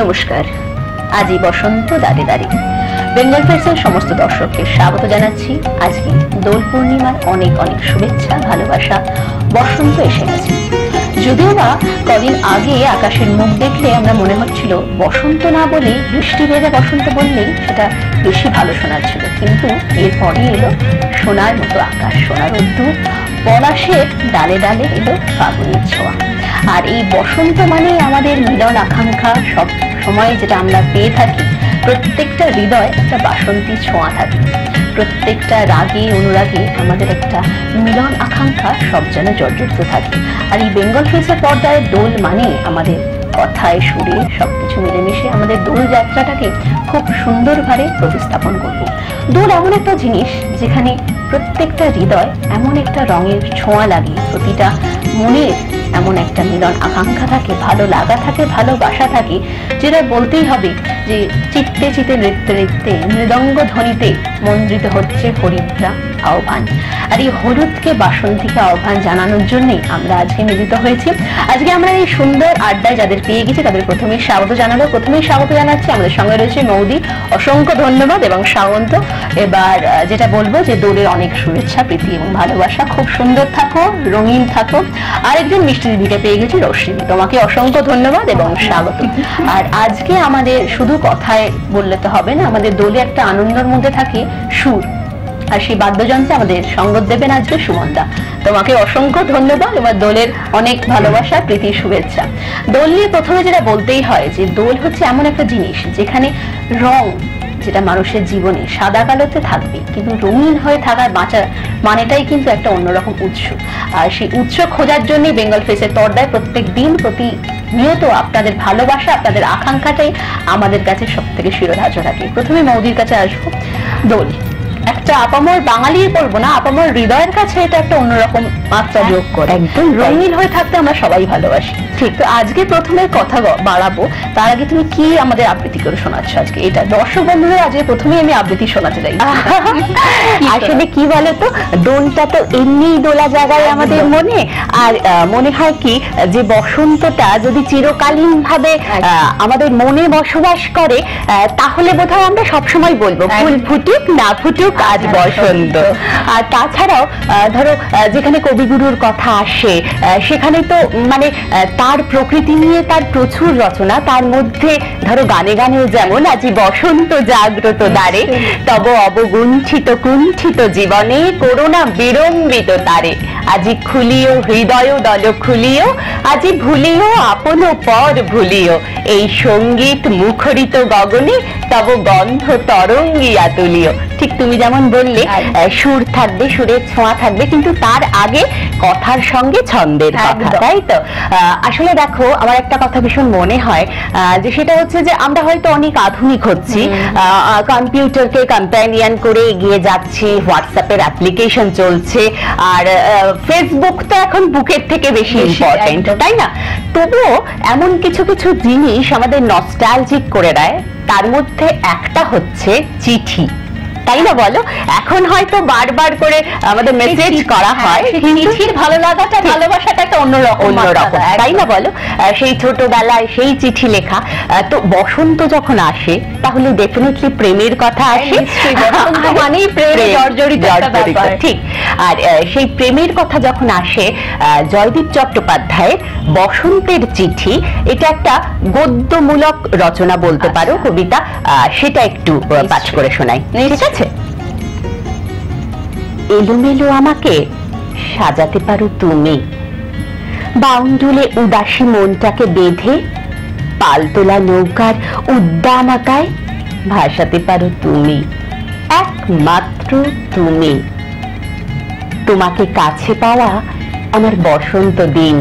নমস্কার। আজই বসন্ত দাঁড়ে দাঁড়িয়ে বেঙ্গল ফেসের সমস্ত দর্শককে স্বাগত জানাচ্ছি। আজকে দোল পূর্ণিমার অনেক অনেক শুভেচ্ছা, ভালোবাসা, বসন্ত এসে গেছে। যদিও বা কদিন আগে আকাশের মুখ দেখলে আমরা মনে হচ্ছিল বসন্ত না বলে বৃষ্টি ভেজা বসন্ত বললেই সেটা বেশি ভালো শোনাচ্ছিল কিন্তু এরপরে এলো সোনার মতো আকাশ, সোনার রোদ্দুর পলাশের ডালে ডালে এলো ফাগুনের ছোঁয়া। আর এই বসন্ত মানেই আমাদের মিলন আকাঙ্ক্ষা। সব সময় যেটা আমরা পেয়ে থাকি, প্রত্যেকটা হৃদয় একটা বাসন্তী ছোঁয়া থাকে। প্রত্যেকটা রাগে, অনুরাগে আমাদের একটা মিলন আকাঙ্ক্ষা সব যেন জর্জরিত থাকে। আর এই বেঙ্গল ফেসের পর্দায় দোল মানে আমাদের কথায় সুরে সবকিছু মিলেমিশে আমাদের দোল যাত্রাটাকে খুব সুন্দরভাবে প্রতিস্থাপন করব। দোল এমন একটা জিনিস যেখানে প্রত্যেকটা হৃদয় এমন একটা রঙের ছোঁয়া লাগে, প্রতিটা মনের এমন একটা মিলন আকাঙ্ক্ষা থাকে, ভালো লাগা থাকে, ভালোবাসা থাকে, যেটা বলতেই হবে যে চিত্তে চিতে নৃত্যে নৃত্যে মৃদঙ্গ ধ্বনিতে মন্দ্রিত হচ্ছে হরিদ্রা আহ্বান। আর এই হলুদকে বাসন্তীকে আহ্বান জানানোর জন্যই আমরা আজকে মিলিত হয়েছি। আজকে আমরা এই সুন্দর আড্ডায় যাদের পেয়ে গেছি, তাদের প্রথমেই স্বাগত জানাব। প্রথমেই স্বাগত জানাচ্ছি আমাদের সঙ্গে রয়েছে মৌদি। অসংখ্য ধন্যবাদ এবং স্বাগত এবার যেটা বলব যে দোলের অনেক শুভেচ্ছা, প্রীতি এবং ভালোবাসা। খুব সুন্দর থাকো, রঙিন থাকো। আরেকজন মিষ্টি দিদিকে পেয়ে গেছি রশ্মি তোমাকে অসংখ্য ধন্যবাদ এবং স্বাগত। আর আজকে আমাদের শুধু কথায় বললে তো হবে না, আমাদের দোলে একটা আনন্দের মধ্যে থাকে সুর। আর সেই বাদ্যযন্ত্রে আমাদের সঙ্গত দেবেন আজকে সুমনদা। তোমাকে অসংখ্য ধন্যবাদ, এবার দোলের অনেক ভালোবাসা, প্রীতি, শুভেচ্ছা। দোল নিয়ে প্রথমে যেটা বলতেই হয় যে দোল হচ্ছে এমন একটা জিনিস যেখানে রং যেটা মানুষের জীবনে সাদা কালোতে থাকবে, কিন্তু রঙিন হয়ে থাকার বাঁচার মানেটাই কিন্তু একটা অন্যরকম উৎস। আর সেই উৎস খোঁজার জন্যই বেঙ্গল ফেসের তর্দায় প্রত্যেক দিন প্রতি নিয়ত আপনাদের ভালোবাসা, আপনাদের আকাঙ্ক্ষাটাই আমাদের কাছে সব থেকে শিরোধার্য থাকে। প্রথমে মৌদির কাছে আসব। দোল। একটা আপামর বাঙালির বলব না আপামর হৃদয়ের কাছে এটা একটা অন্যরকম মাত্রা যোগ করে। একদম রঙিন হয়ে থাকতে আমরা সবাই ভালোবাসি। ঠিক। তো আজকে প্রথমে কথা বাড়াবো তার আগে তুমি কি আমাদের আবৃত্তি করে শোনাচ্ছ আজকে? এটা দর্শক বন্ধুদের আজকে প্রথমে আমি আবৃত্তি শোনাতে চাই। আসলে কি বলতো দোলটা তো এমনিই দোলা জায়গায় আমাদের মনে। আর মনে হয় কি যে বসন্তটা যদি চিরকালীন ভাবে আমাদের মনে বসবাস করে আহ, তাহলে বোধহয় আমরা সবসময় বলব ফুল ফুটুক না ফুটুক আজ বসন্ত। আর তাছাড়াও ধরো যেখানে কবিগুরুর কথা আসে সেখানে তো মানে তার প্রকৃতি নিয়ে তার প্রচুর রচনা তার মধ্যে ধরো গানে গানে যেমন আজি বসন্ত জাগ্রত দ্বারে তব অবগুণ্ঠিত কুণ্ঠিত জীবনে করোনা বিড়ম্বিত তারে। আজি খুলিও হৃদয় দল খুলিও আজি ভুলিও আপন পর ভুলিও। এই সংগীত মুখরিত গগনে তব গন্ধ তরঙ্গিয়া তুলিও। ঠিক তুমি যেমন বললে সুর থাকবে সুরের ছোঁয়া থাকবে কিন্তু তার আগে কথার সঙ্গে ছন্দের কথা তাই তো? আসলে দেখো আমার একটা কথা ভীষণ মনে হয় যে সেটা হচ্ছে যে আমরা হয়তো অনেক আধুনিক হচ্ছি কম্পিউটারকে কম্প্যানিয়ন করে এগিয়ে যাচ্ছি হোয়াটসঅ্যাপের অ্যাপ্লিকেশন চলছে আর ফেসবুক তো এখন বুকের থেকে বেশি বেশি, ইম্পর্টেন্ট তাই না? তবুও এমন কিছু কিছু জিনিস আমাদের নস্টালজিক করে দেয় তার মধ্যে একটা হচ্ছে চিঠি। তাই না বলো? এখন হয়তো বারবার করে আমাদের মেসেজ করা হয় চিঠির ভালো লাগাটা ভালোবাসাটা একটা অন্যরকম অন্যরকম তাই না বলো? সেই ছোটবেলায় সেই চিঠি লেখা। তো বসন্ত যখন আসে তাহলে ডেফিনেটলি প্রেমের কথা আসে। আর মানেই প্রেমে জর্জরিত। ঠিক। আর সেই প্রেমের কথা যখন আসে আহ, জয়দীপ চট্টোপাধ্যায়ের বসন্তের চিঠি এটা একটা গদ্যমূলক রচনা বলতে আচ্ছা। পারো কবিতা। আহ, সেটা একটু পাঠ করে শোনাই। ঠিক নিশ্চয়ই। আছে এলোমেলো আমাকে সাজাতে পারো তুমি। বাউন্ডুলে উদাসী মনটাকে বেঁধে পালতোলা নৌকার উদ্যান আকায় ভাসাতে পারো তুমি। একমাত্র তুমি। তোমাকে কাছে পাওয়া আমার বসন্ত দিন।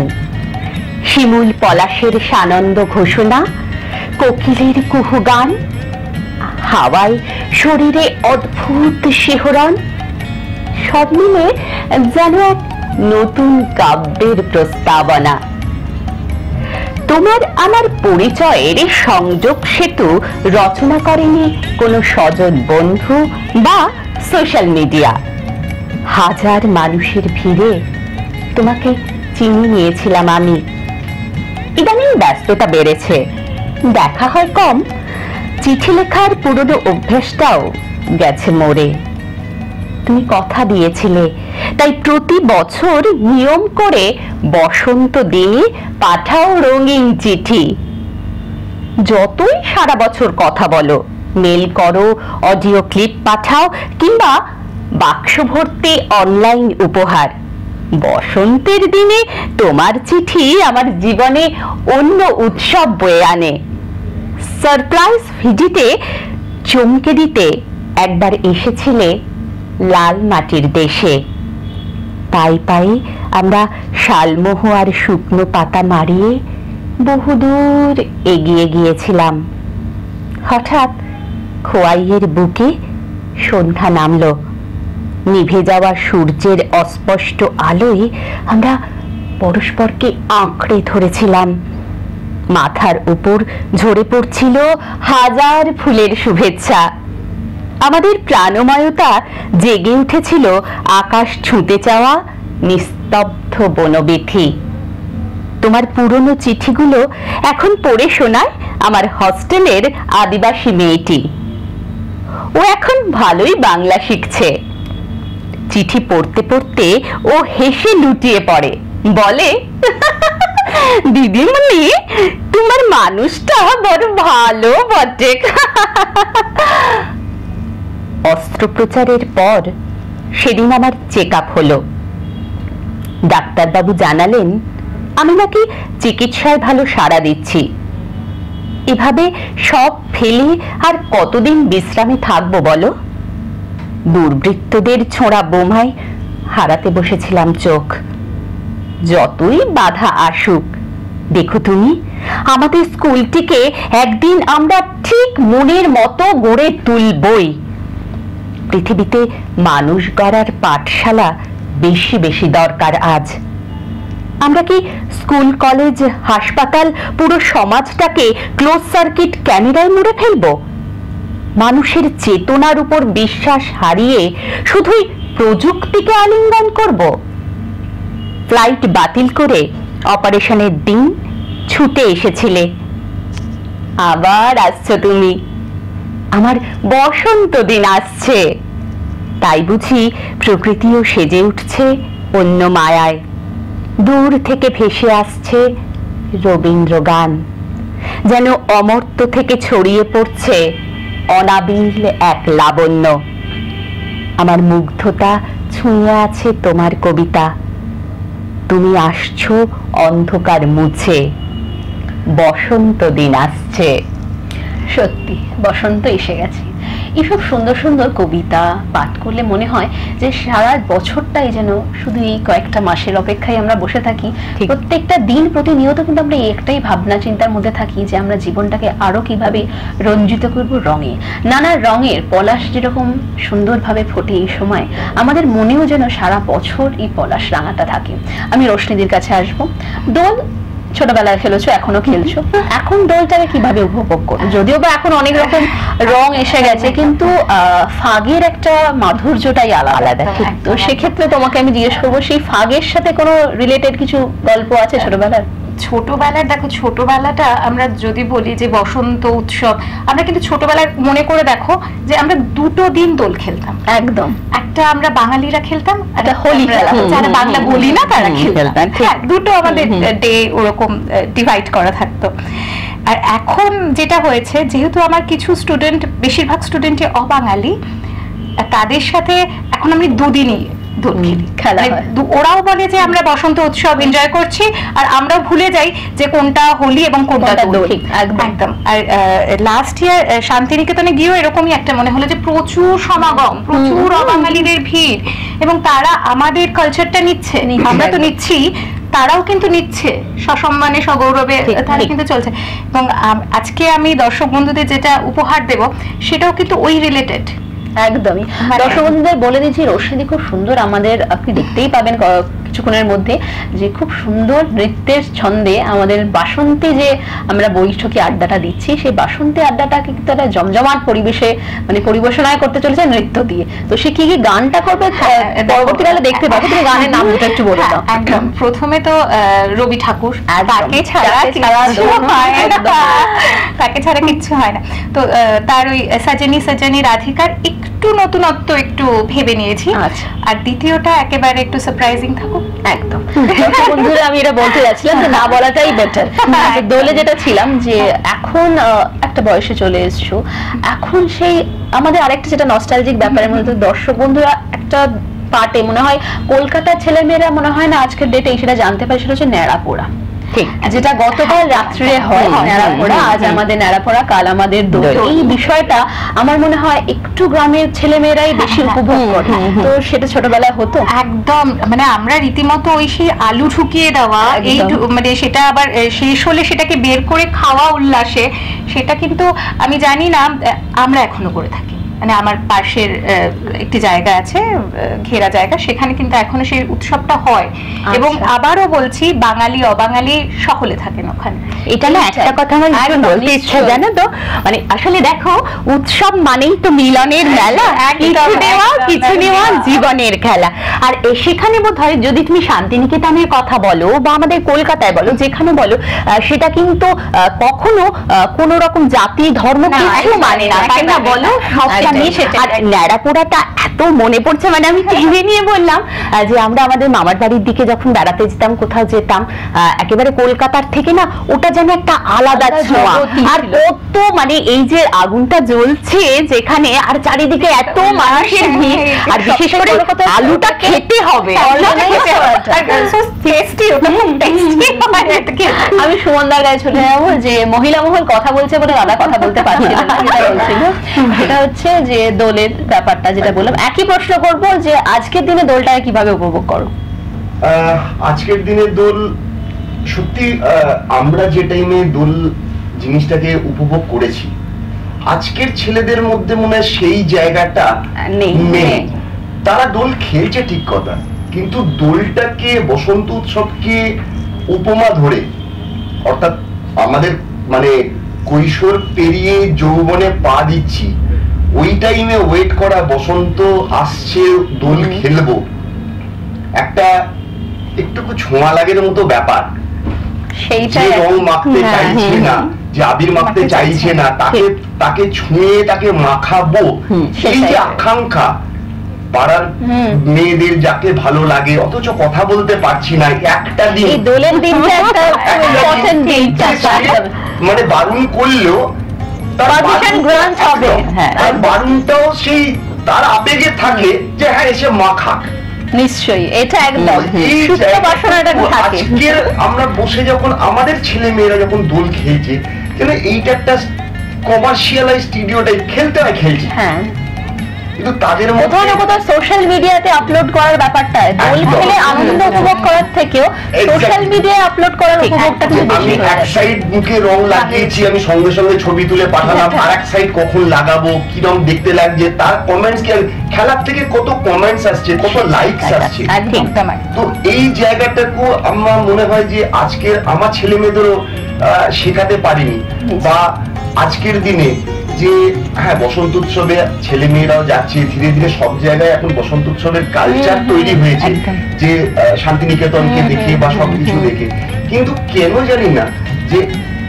শিমুল পলাশের সানন্দ ঘোষণা, কোকিলের কুহু গান হাওয়ায় শরীরে অদ্ভুত শিহরণ। সব মিলে যেন এক নতুন কাব্যের প্রস্তাবনা। তোমার আমার পরিচয়ের সংযোগ সেতু রচনা করেনি কোনো সজন বন্ধু বা সোশ্যাল মিডিয়া। হাজার মানুষের ভিড়ে তোমাকে চিনি নিয়েছিলাম আমি। ইদানিং ব্যস্ততা বেড়েছে। দেখা হয় কম চিঠি লেখার পুরনো অভ্যেসটাও গেছে মোড়ে। তুমি কথা দিয়েছিলে, তাই প্রতি বছর নিয়ম করে বসন্ত দিয়ে পাঠাও রঙিন চিঠি। যতই সারা বছর কথা বলো, মেল করো, অডিও ক্লিপ পাঠাও, কিংবা বাক্স ভর্তি অনলাইন উপহার। বসন্তের দিনে তোমার চিঠি আমার জীবনে অন্য উৎসব বয়ে আনে। সারপ্রাইজ ভিজিটে চমকে দিতে একবার এসেছিলে লাল মাটির দেশে। পাই পাই আমরা শালমোহ আর শুকনো পাতা মারিয়ে বহুদূর এগিয়ে গিয়েছিলাম। হঠাৎ খোয়াইয়ের বুকে সন্ধ্যা নামল। নিভে যাওয়া সূর্যের অস্পষ্ট আলোয় আমরা পরস্পরকে আঁকড়ে ধরেছিলাম। মাথার উপর ঝরে পড়ছিল হাজার ফুলের শুভেচ্ছা। আমাদের প্রাণময়তা জেগে উঠেছিল আকাশ ছুঁতে চাওয়া নিস্তব্ধ বনবিথি তোমার পুরনো চিঠিগুলো এখন পড়ে শোনায় আমার হস্টেলের আদিবাসী মেয়েটি। ও এখন ভালোই বাংলা শিখছে। চিঠি পড়তে পড়তে ও হেসে লুটিয়ে পড়ে। বলে, দিদিমণি, তোমার মানুষটা বড় ভালো বটে। অস্ত্রোপচারের পর সেদিন আমার চেক আপ হলো। ডাক্তারবাবু জানালেন, আমি নাকি চিকিৎসায় ভালো সাড়া দিচ্ছি। এভাবে সব ফেলে আর কতদিন বিশ্রামে থাকব বলো? দুর্বৃত্তদের ছোঁড়া বোমায় হারাতে বসেছিলাম চোখ। যতই বাধা আসুক। দেখো তুমি, আমাদের স্কুলটিকে একদিন আমরা ঠিক মনের মতো গড়ে তুলবই। পৃথিবীতে মানুষ গড়ার পাঠশালা বেশি বেশি দরকার আজ। আমরা কি স্কুল, কলেজ, হাসপাতাল, পুরো সমাজটাকে ক্লোজ সার্কিট ক্যামেরায় মুড়ে ফেলব? মানুষের চেতনার উপর বিশ্বাস হারিয়ে শুধুই প্রযুক্তিকে আলিঙ্গন করব? ফ্লাইট বাতিল করে অপারেশনের দিন ছুটে এসেছিলে। আবার আসছো তুমি। আমার বসন্ত দিন আসছে। তাই বুঝি প্রকৃতিও সেজে উঠছে অন্য মায়ায়। দূর থেকে ভেসে আসছে রবীন্দ্র গান যেন অমর্ত্য থেকে ছড়িয়ে পড়ছে অনাবিল এক লাবণ্য। আমার মুগ্ধতা ছুঁয়ে আছে তোমার কবিতা। তুমি আসছো অন্ধকার মুছে। বসন্ত দিন আসছে। সত্যি বসন্ত এসে গেছে। এইসব সুন্দর সুন্দর কবিতা পাঠ করলে মনে হয় যে সারা বছরটাই যেন শুধু এই কয়েকটা মাসের অপেক্ষায় আমরা বসে থাকি। প্রত্যেকটা দিন প্রতিনিয়ত কিন্তু আমরা এই একটাই ভাবনা চিন্তার মধ্যে থাকি যে আমরা জীবনটাকে আরও কীভাবে রঞ্জিত করব রঙে। নানা রঙের পলাশ যেরকম সুন্দরভাবে ফোটে এই সময় আমাদের মনেও যেন সারা বছর এই পলাশ রাঙাটা থাকে। আমি রোশনিদির কাছে আসব। দোল ছোটবেলায় খেলেছো এখনও খেলছো? এখন দোলটাকে কীভাবে উপভোগ করো? যদিও বা এখন অনেক রকম রং এসে গেছে কিন্তু আহ, ফাগের একটা মাধুর্যটাই আলাদা। আলাদা, তো সেক্ষেত্রে তোমাকে আমি জিজ্ঞেস করব সেই ফাগের সাথে কোনো রিলেটেড কিছু গল্প আছে ছোটবেলার? ছোটবেলার দেখো ছোটবেলাটা আমরা যদি বলি যে বসন্ত উৎসব আমরা কিন্তু ছোটবেলায় মনে করে দেখো যে আমরা দুটো দিন দোল খেলতাম। একদম। একটা আমরা বাঙালিরা খেলতাম একটা হোলি খেলা যারা বাংলা বলি না তারা খেলতাম। হ্যাঁ, দুটো আমাদের। ডে ওরকম ডিভাইড করা থাকতো। আর এখন যেটা হয়েছে যেহেতু আমার কিছু স্টুডেন্ট বেশিরভাগ স্টুডেন্টই অবাঙালি তাদের সাথে এখন আমি দুদিনই মানে ওরাও বলে যে আমরা বসন্ত উৎসব এনজয় করছি আর আমরাও ভুলে যাই যে কোনটা হোলি এবং কোনটা দোল। একদম। আর লাস্ট ইয়ার শান্তিনিকেতনে গিয়েও এরকমই একটা মনে হলো যে প্রচুর সমাগম প্রচুর অবাঙালিদের ভিড় এবং তারা আমাদের কালচারটা নিচ্ছে নিচ্ছে, আমরা তো নিচ্ছি তারাও কিন্তু নিচ্ছে সসম্মানে সগৌরবে তারা কিন্তু চলছে। এবং আজকে আমি দর্শক বন্ধুদের যেটা উপহার দেব সেটাও কিন্তু ওই রিলেটেড একদমই। মানে- দর্শক বন্ধুদের বলে দিচ্ছি রশ্মিদি খুব সুন্দর আমাদের আপনি দেখতেই পাবেন কিছুক্ষণের মধ্যে যে খুব সুন্দর নৃত্যের ছন্দে আমাদের বাসন্তী যে আমরা বৈঠকে আড্ডাটা দিচ্ছি সেই বাসন্তী আড্ডাটাকে কিন্তু একটা জমজমাট পরিবেশে মানে পরিবেশনায় করতে চলেছে নৃত্য দিয়ে। তো সে কি কি গানটা করবে? হ্যাঁ, পরবর্তীকালে দেখতে পাবে তুমি গানের নাম দুটো একটু বলে দাও। হ্যাঁ, একদম। প্রথমে তো রবি ঠাকুর। একদম। তাকে ছাড়া তাকে ছাড়া কিচ্ছু হয় না। হয় তো আহ, তার ওই সাজানি সাজানি রাধিকার একটু নতুনত্ব একটু ভেবে নিয়েছি। আচ্ছা। আর দ্বিতীয়টা একেবারে একটু সারপ্রাইজিং থাকুক একদম। বন্ধুরা আমি এটা বলতে যাচ্ছিলাম যে না বলাটাই বেটার দোলে যেটা ছিলাম যে এখন আহ, একটা বয়সে চলে এসছো। এখন সেই আমাদের আরেকটা যেটা নস্টালজিক ব্যাপারের মধ্যে দর্শক বন্ধুরা একটা পার্টে মনে হয় কলকাতার ছেলেমেয়েরা মনে হয় না আজকের ডেটে সেটা জানতে পারে সেটা হচ্ছে ন্যাড়াপোড়া। ঠিক। যেটা গতকাল রাত্রে হয় হয়, ন্যাড়াপোড়া আজ আমাদের ন্যাড়াপোড়া কাল আমাদের। এই বিষয়টা আমার মনে হয় একটু গ্রামের ছেলেমেয়েরাই বেশি উপভোগ করে। হুম, হুম। তো সেটা ছোটবেলায় হতো? একদম। মানে আমরা রীতিমতো ওই সেই আলু ঠুকিয়ে দেওয়া এই মানে সেটা আবার শেষ হলে সেটাকে বের করে খাওয়া উল্লাসে সেটা কিন্তু আমি জানি না আমরা এখনও করে থাকি। মানে আমার পাশের একটি জায়গা আছে ঘেরা জায়গা সেখানে কিন্তু এখনও সেই উৎসবটা হয়। এবং আবারও বলছি বাঙালি অবাঙালি সকলে থাকেন ওখানে। এটা না একটা কথা আমার ভীষণ বলতে ইচ্ছা জানো তো? মানে আসলে দেখো উৎসব মানেই তো মিলনের মেলা। কিছু নেওয়া কিছু নেওয়া জীবনের খেলা। আর সেখানে বোধ হয় যদি তুমি শান্তিনিকেতনের কথা বলো বা আমাদের কলকাতায় বলো যেখানে বলো সেটা কিন্তু কখনো আহ, কোনো রকম জাতি ধর্ম কিছু মানে না। তাই না বলো? না। সেটাই, আর ন্যাড়াপোড়াটা এত মনে পড়ছে মানে আমি টেনে নিয়ে বললাম যে আমরা আমাদের মামার বাড়ির দিকে যখন বেড়াতে যেতাম কোথাও যেতাম একেবারে কলকাতার থেকে না ওটা যেন একটা আলাদা ছোঁয়া। আর কত মানে এই যে আগুনটা জ্বলছে যেখানে আর চারিদিকে এত মানুষের ভিড়। আর বিশেষ করে আলুটা খেতে হবে। হয়। আমি সুমনদার গায়ে চলে যাব যে মহিলা মহল কথা বলছে বলে দাদা কথা বলতে পারছিল না। সেটা হচ্ছে যে দোলের ব্যাপারটা যেটা বললাম একই প্রশ্ন করব যে আজকের দিনে দোলটাকে কীভাবে উপভোগ করো? আজকের দিনে দোল সত্যি আমরা যে টাইমে দোল জিনিসটাকে উপভোগ করেছি আজকের ছেলেদের মধ্যে মনে হয় সেই জায়গাটা নেই। নেই। তারা দোল খেলছে ঠিক কথা কিন্তু দোলটাকে বসন্ত উৎসবকে উপমা ধরে অর্থাৎ আমাদের মানে কৈশোর পেরিয়ে যৌবনে পা দিচ্ছি ওই টাইমে ওয়েট করা বসন্ত আসছে দোল খেলব। একটা একটুকু ছোঁয়া লাগের মতো ব্যাপার। যে রং মাখতে হ্যাঁ, চাইছে না যে আবির মাখতে চাইছে না তাকে তাকে ছুঁয়ে তাকে মাখাবো। এই যে আকাঙ্ক্ষা পাড়ার মেয়েদের যাকে ভালো লাগে অথচ কথা বলতে পারছি না একটা দিন। দোলের দিনটা একটা একটা মানে বারণ করলেও হবে। হ্যাঁ, একদম। সেই তার আবেগে থাকে যে হ্যাঁ এসে মাখাক নিশ্চয়ই এটা একদম। সুপ্ত বাসনাটা থাকে। আজকের আমরা বসে যখন আমাদের ছেলে মেয়েরা যখন দোল খেলছে কেন এইটা একটা কমার্শিয়ালাইজ স্টুডিও টাইপ খেলতে হয় খেলছে। হ্যাঁ। কিন্তু তাদের কোথাও না কোথাও সোশ্যাল মিডিয়াতে আপলোড করার ব্যাপারটা দোল খেলে আনন্দ উপভোগ করার থেকেও সোশ্যাল মিডিয়ায় আপলোড করার উপভোগটা কিন্তু আমি বেশি এক সাইড মুখে রং লাগিয়েছি আমি সঙ্গে সঙ্গে ছবি তুলে পাঠালাম আর এক সাইড কখন লাগাবো কিরম দেখতে লাগছে তার কমেন্টস কি খেলার থেকে কত কমেন্টস আসছে কত লাইকস আসছে। তো এই জায়গাটাকে আমার মনে হয় যে আজকের আমার ছেলে মেয়েদেরও আহ, শেখাতে পারিনি বা আজকের দিনে যে হ্যাঁ বসন্ত উৎসবে ছেলে মেয়েরাও যাচ্ছে ধীরে ধীরে সব জায়গায় এখন বসন্ত উৎসবের কালচার তৈরি হয়েছে যে শান্তিনিকেতনকে দেখে বা সবকিছু দেখে। কিন্তু কেন জানি না যে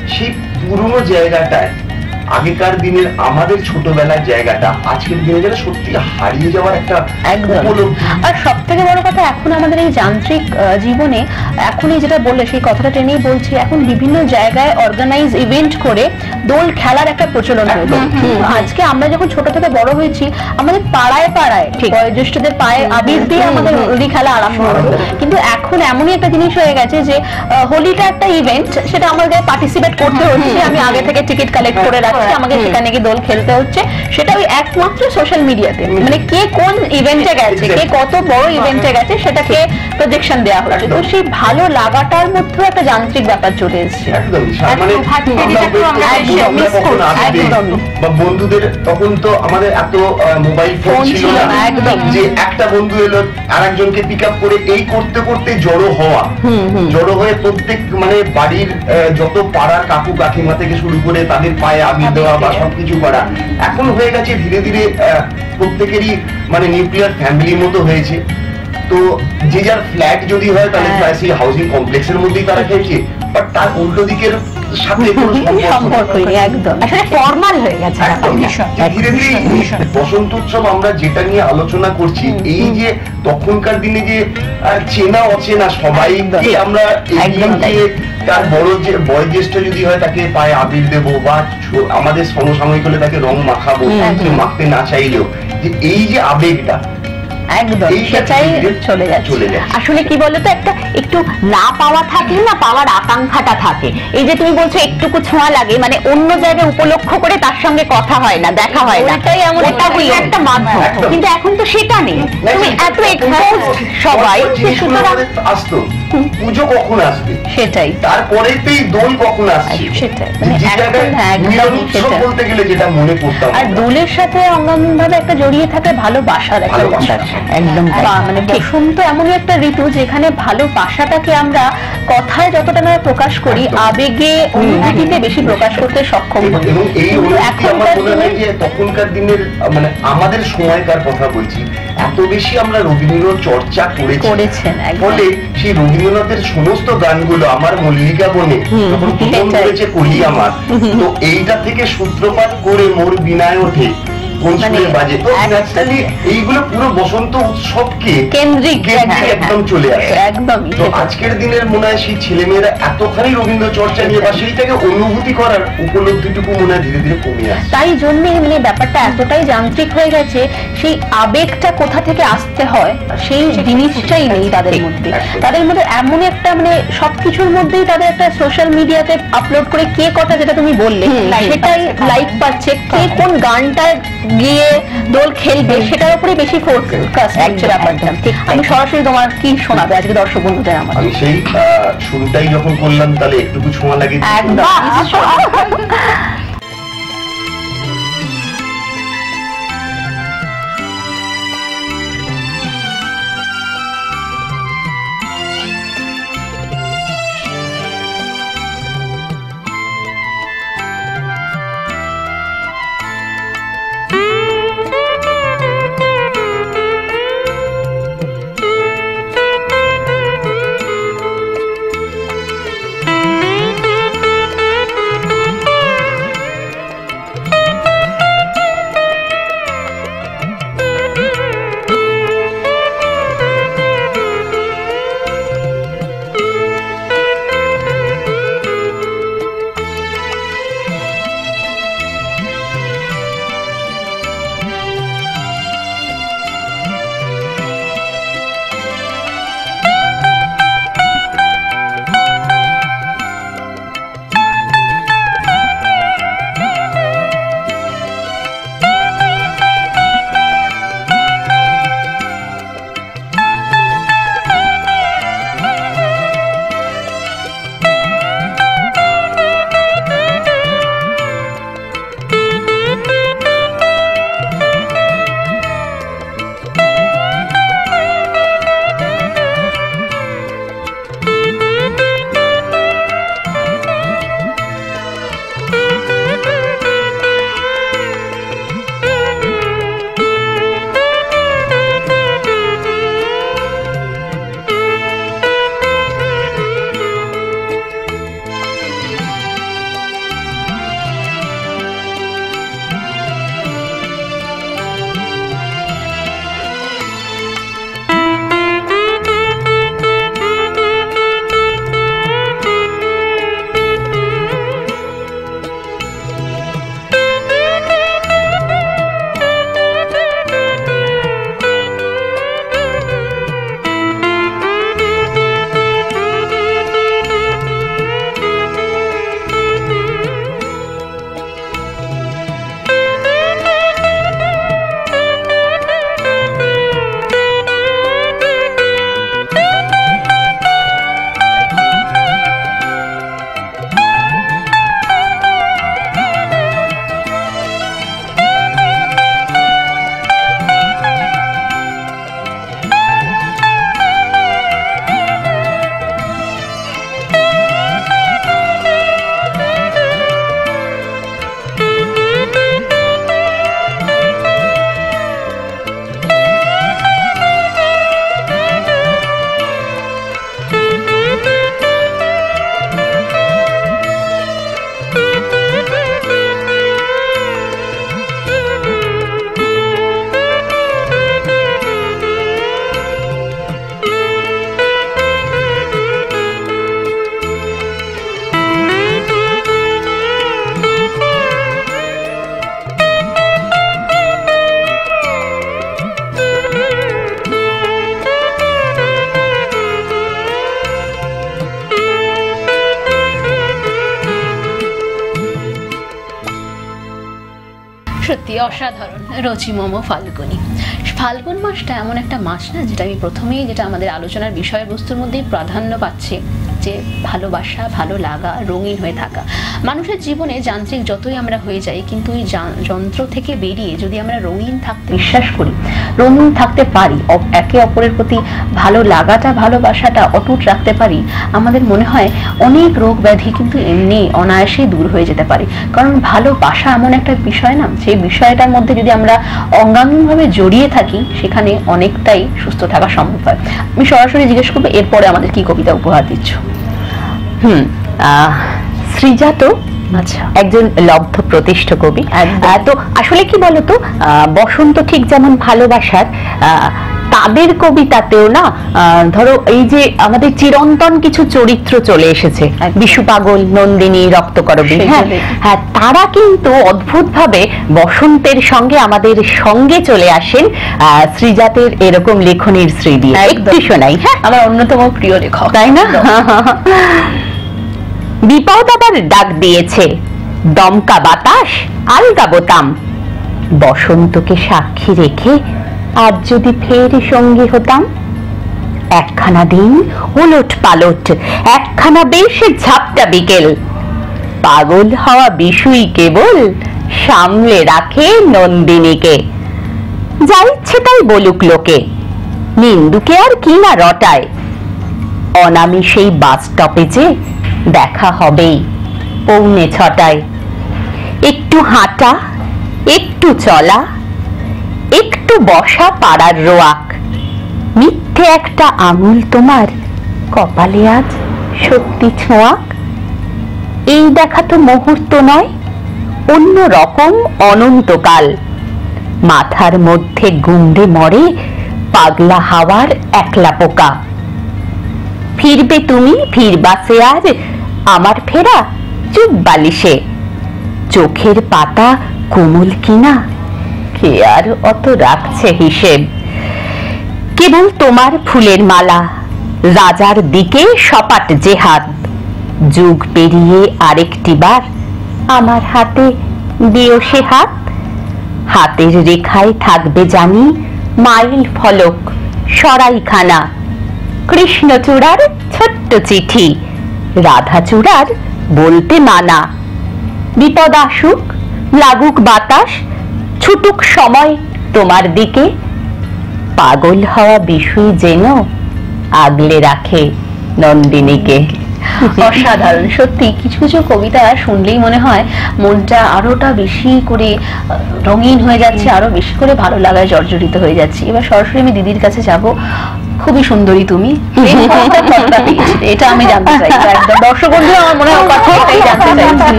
সেই পুরনো জায়গাটায় আগেকার দিনের আমাদের ছোটবেলার জায়গাটা আজকের দিনে যেন সত্যি হারিয়ে যাওয়ার একটা আর সব থেকে বড় কথা এখন আমাদের এই যান্ত্রিক জীবনে এখনই যেটা বললে সেই কথাটা টেনেই বলছি এখন বিভিন্ন জায়গায় অর্গানাইজ ইভেন্ট করে দোল খেলার একটা প্রচলন হয়েছে আজকে আমরা যখন ছোট থেকে বড় হয়েছি আমাদের পাড়ায় পাড়ায় বয়োজ্যেষ্ঠদের পায়ে আবির দিয়ে আমাদের হোলি খেলা আরম্ভ হতো কিন্তু এখন এমনই একটা জিনিস হয়ে গেছে যে হোলিটা একটা ইভেন্ট সেটা আমাদের পার্টিসিপেট করতে হচ্ছে আমি আগে থেকে টিকিট কালেক্ট করে রাখি। হচ্ছে আমাকে সেখানে গিয়ে দোল খেলতে হচ্ছে। সেটা ওই একমাত্র সোশ্যাল মিডিয়াতে মানে কে কোন ইভেন্টে গেছে কে কত বড় ইভেন্টে গেছে সেটাকে প্রজেকশন দেওয়া হচ্ছে তো সেই ভালো লাগাটার মধ্যেও একটা যান্ত্রিক ব্যাপার চলে এসেছে। মানে। বা বন্ধুদের তখন তো আমাদের এত মোবাইল ফোন ছিল না। যে একটা বন্ধু এলো আর একজনকে পিক আপ করে এই করতে করতে জড়ো হওয়া। জড়ো হয়ে প্রত্যেক মানে বাড়ির যত পাড়ার কাকু কাকিমা থেকে শুরু করে তাদের পায়ে আবির দেওয়া বা সবকিছু করা এখন হয়ে গেছে ধীরে ধীরে আহ, প্রত্যেকেরই মানে নিউক্লিয়ার ফ্যামিলির মতো হয়েছে। তো যে যার ফ্ল্যাট যদি হয় তাহলে হাউসিং সেই হাউসিং কমপ্লেক্সের মধ্যেই তারা খেয়েছে। বাট তার উল্টো দিকের সাথে কোনো সম্পর্ক নেই। সম্পর্কই একদম। আসলে ফর্মাল হয়ে গেছে একদম। ব্যাপারটা। যে ধীরে ধীরে বসন্ত উৎসব আমরা যেটা নিয়ে আলোচনা করছি এই যে তখনকার দিনে যে চেনা অচেনা সবাই আমরা তার বড় যে বয়োজ্যেষ্ঠ যদি হয় তাকে পায়ে আবির দেবো বা আমাদের সমসাময়িক হলে তাকে রং মাখাবো মাখতে না চাইলেও যে এই যে আবেগটা একদম সেটাই চলে যাচ্ছে। আসলে কি বলতো একটা একটু না পাওয়া থাকলে না পাওয়ার আকাঙ্ক্ষাটা থাকে। এই যে তুমি বলছো একটুকু ছোঁয়া লাগে মানে অন্য জায়গায় উপলক্ষ করে তার সঙ্গে কথা হয় না দেখা হয় না। এটাই এমন একটা একটা মাধ্যম। কিন্তু এখন তো সেটা নেই। তুমি এত এক্সপোজ সবাই সুতরাং আসতো। পুজো কখন আসবে? সেটাই। তারপরেতেই দোল কখন আসছে? সেটাই। মানে জায়গায় এখন হ্যাঁ, একদমই মিলন উৎসব সেটা। বলতে গেলে যেটা মনে করতাম আর দোলের সাথে অঙ্গাঙ্গিন ভাবে একটা জড়িয়ে থাকে ভালোবাসার একটা একদম মানে বসন্ত এমনই একটা ঋতু যেখানে ভালোবাসাটাকে আমরা কথায় যতটা না প্রকাশ করি আবেগে অনুভূতিতে বেশি প্রকাশ করতে সক্ষম এবং হই। এখনকার দিনে যে তখনকার দিনের মানে আমাদের সময়কার কথা বলছি এত বেশি আমরা রবীন্দ্র চর্চা করেছি। করেছেন। ফলে সেই রবীন্দ্রনাথের সমস্ত গানগুলো আমার মল্লিকা বনে তখন। করেছে কলি আমার তো এইটা থেকে সূত্রপাত করে মোর বিনায় ওঠে। মানে বাজে। তো ন্যাচারালি এইগুলো পুরো বসন্ত উৎসবকে কেন্দ্রিক কেন্দ্রিক হ্যাঁ, একদম হ্যাঁ। চলে আসে। একদমই তো আজকের দিনের মনে হয় সেই ছেলেমেয়েরা এতখানি রবীন্দ্র চর্চা নিয়ে বা সেইটাকে অনুভূতি করার উপলব্ধিটুকু মনে হয় ধীরে ধীরে কমে আসছে তাই জন্য মানে ব্যাপারটা এতটাই যান্ত্রিক হয়ে গেছে সেই আবেগটা কোথা থেকে আসতে হয় সেই জিনিসটাই নেই তাদের মধ্যে। তাদের মধ্যে এমন একটা মানে সবকিছুর মধ্যেই তাদের একটা সোশ্যাল মিডিয়াতে আপলোড করে কে কথা যেটা তুমি বললে সেটাই লাইক পাচ্ছে। কে কোন গানটা গিয়ে দোল খেলবে সেটার উপরে বেশি ফোকাস হচ্ছে ব্যাপারটা। আমি সরাসরি তোমার কি শোনাবে? আজকে দর্শক বন্ধুদের আমার। আমি সেই শুরুটাই যখন করলাম তাহলে একটু সময় লাগে। একদম। অসাধারণ রচি মোমো ফাল্গুনি। ফাল্গুন মাসটা এমন একটা মাস না, যেটা আমি প্রথমেই যেটা আমাদের আলোচনার বিষয়বস্তুর মধ্যেই প্রাধান্য পাচ্ছে। যে ভালোবাসা, ভালো লাগা, রঙিন হয়ে থাকা। মানুষের জীবনে যান্ত্রিক যতই আমরা হয়ে যাই, কিন্তু যা- যন্ত্র থেকে বেরিয়ে যদি আমরা রঙিন থাকতে বিশ্বাস করি, রঙিন থাকতে পারি একে অপরের প্রতি ভালো লাগাটা, ভালোবাসাটা অটুট রাখতে পারি, আমাদের মনে হয় অনেক রোগ ব্যাধি কিন্তু এমনি অনায়াসেই দূর হয়ে যেতে পারে। কারণ ভালোবাসা এমন একটা বিষয় না, সেই বিষয়টার মধ্যে যদি আমরা অঙ্গাঙ্গিভাবে জড়িয়ে থাকি, সেখানে অনেকটাই সুস্থ থাকা সম্ভব হয়। আমি সরাসরি জিজ্ঞেস করব, এরপরে আমাদের কি কবিতা উপহার দিচ্ছ? হুম। আহ, সৃজা তো আচ্ছা। একজন লব্ধ প্রতিষ্ঠ কবি। তো আসলে কি বলতো বসন্ত ঠিক যেমন ভালোবাসার তাদের কবিতাতেও না ধরো এই যে আমাদের চিরন্তন কিছু চরিত্র চলে এসেছে একদম। বিশু পাগল নন্দিনী রক্তকরবী হ্যাঁ হ্যাঁ তারা কিন্তু অদ্ভুতভাবে বসন্তের সঙ্গে আমাদের সঙ্গে চলে আসেন আহ, শ্রীজাতের এরকম লেখনীর শ্রী দিয়ে। একটু শোনাই হ্যাঁ। আমার অন্যতম প্রিয় লেখক। তাই না? বিপদ আবার ডাক দিয়েছে। দমকা বাতাস, আলগা বোতাম। বসন্তকে সাক্ষী রেখে আজ যদি ফের সঙ্গী হতাম? একখানা দিন ওলট পালট, একখানা বেশ ঝাপটা বিকেল। পাগল হওয়া বিষুই কেবল সামলে রাখে নন্দিনীকে। যা ইচ্ছে তাই বলুক লোকে, নিন্দুকে আর কি না রটায়। অনামি সেই বাস স্টপেজে দেখা হবেই। পৌনে ছটায়। একটু হাঁটা, একটু চলা, একটু বসা পাড়ার রোয়াক। মিথ্যে একটা আঙুল তোমার কপালে আজ সত্যি ছোঁয়াক? এই দেখা তো মুহূর্ত নয়, অন্য রকম অনন্তকাল। মাথার মধ্যে গুন্ডে মরে পাগলা হাওয়ার একলা পোকা। ফিরবে তুমি ফিরবাসে আর আমার ফেরা চুপ বালিশে। চোখের পাতা কোমল কিনা, কে আর অত রাখছে হিসেব। কেবল তোমার ফুলের মালা, রাজার দিকে সপাট যে হাত যুগ পেরিয়ে আরেকটি বার আমার হাতে দিও সে হাত। হাতের রেখায় থাকবে জানি মাইল ফলক, সরাইখানা। কৃষ্ণচূড়ার ছোট্ট চিঠি। রাধাচূড়ার বলতে মানা। বিপদ আসুক, লাগুক বাতাস, ছুটুক সময় তোমার দিকে। পাগল হওয়া বিষুই যেন আগলে রাখে নন্দিনীকে। অসাধারণ। সত্যি, কিছু কিছু কবিতা শুনলেই মনে হয় মনটা আরোটা বেশি করে রঙিন হয়ে যাচ্ছে, আরও বেশি করে ভালো লাগায়, জর্জরিত হয়ে যাচ্ছে। এবার সরাসরি আমি দিদির কাছে যাব। খুবই সুন্দরী তুমি? এটা আমি জানতে চাই। দর্শক বন্ধু আমার মনে হয় জানতে চাই।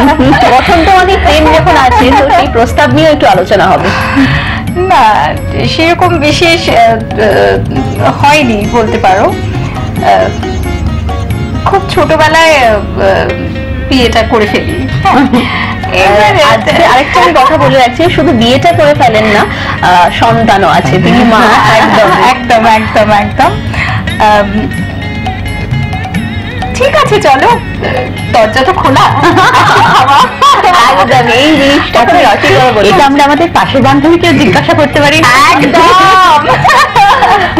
বসন্ত মানে প্রেম যখন আছে, তো সেই প্রস্তাব নিয়ে একটু আলোচনা হবে। না, সেরকম বিশেষ হয়নি, বলতে পারো। খুব ছোটবেলায় বিয়েটা করে ফেলি। হ্যাঁ। আজকে আরেকটা আমি কথা বলে রাখছি শুধু বিয়েটা করে ফেলেন না সন্তানও আছে তিনি মা একদম। একদম একদম একদম। ঠিক আছে চলো। দরজা তো খোলা। একদম এই জিনিসটা এটা আমরা আমাদের পাশের বান্ধবীকেও জিজ্ঞাসা করতে পারি। একদম।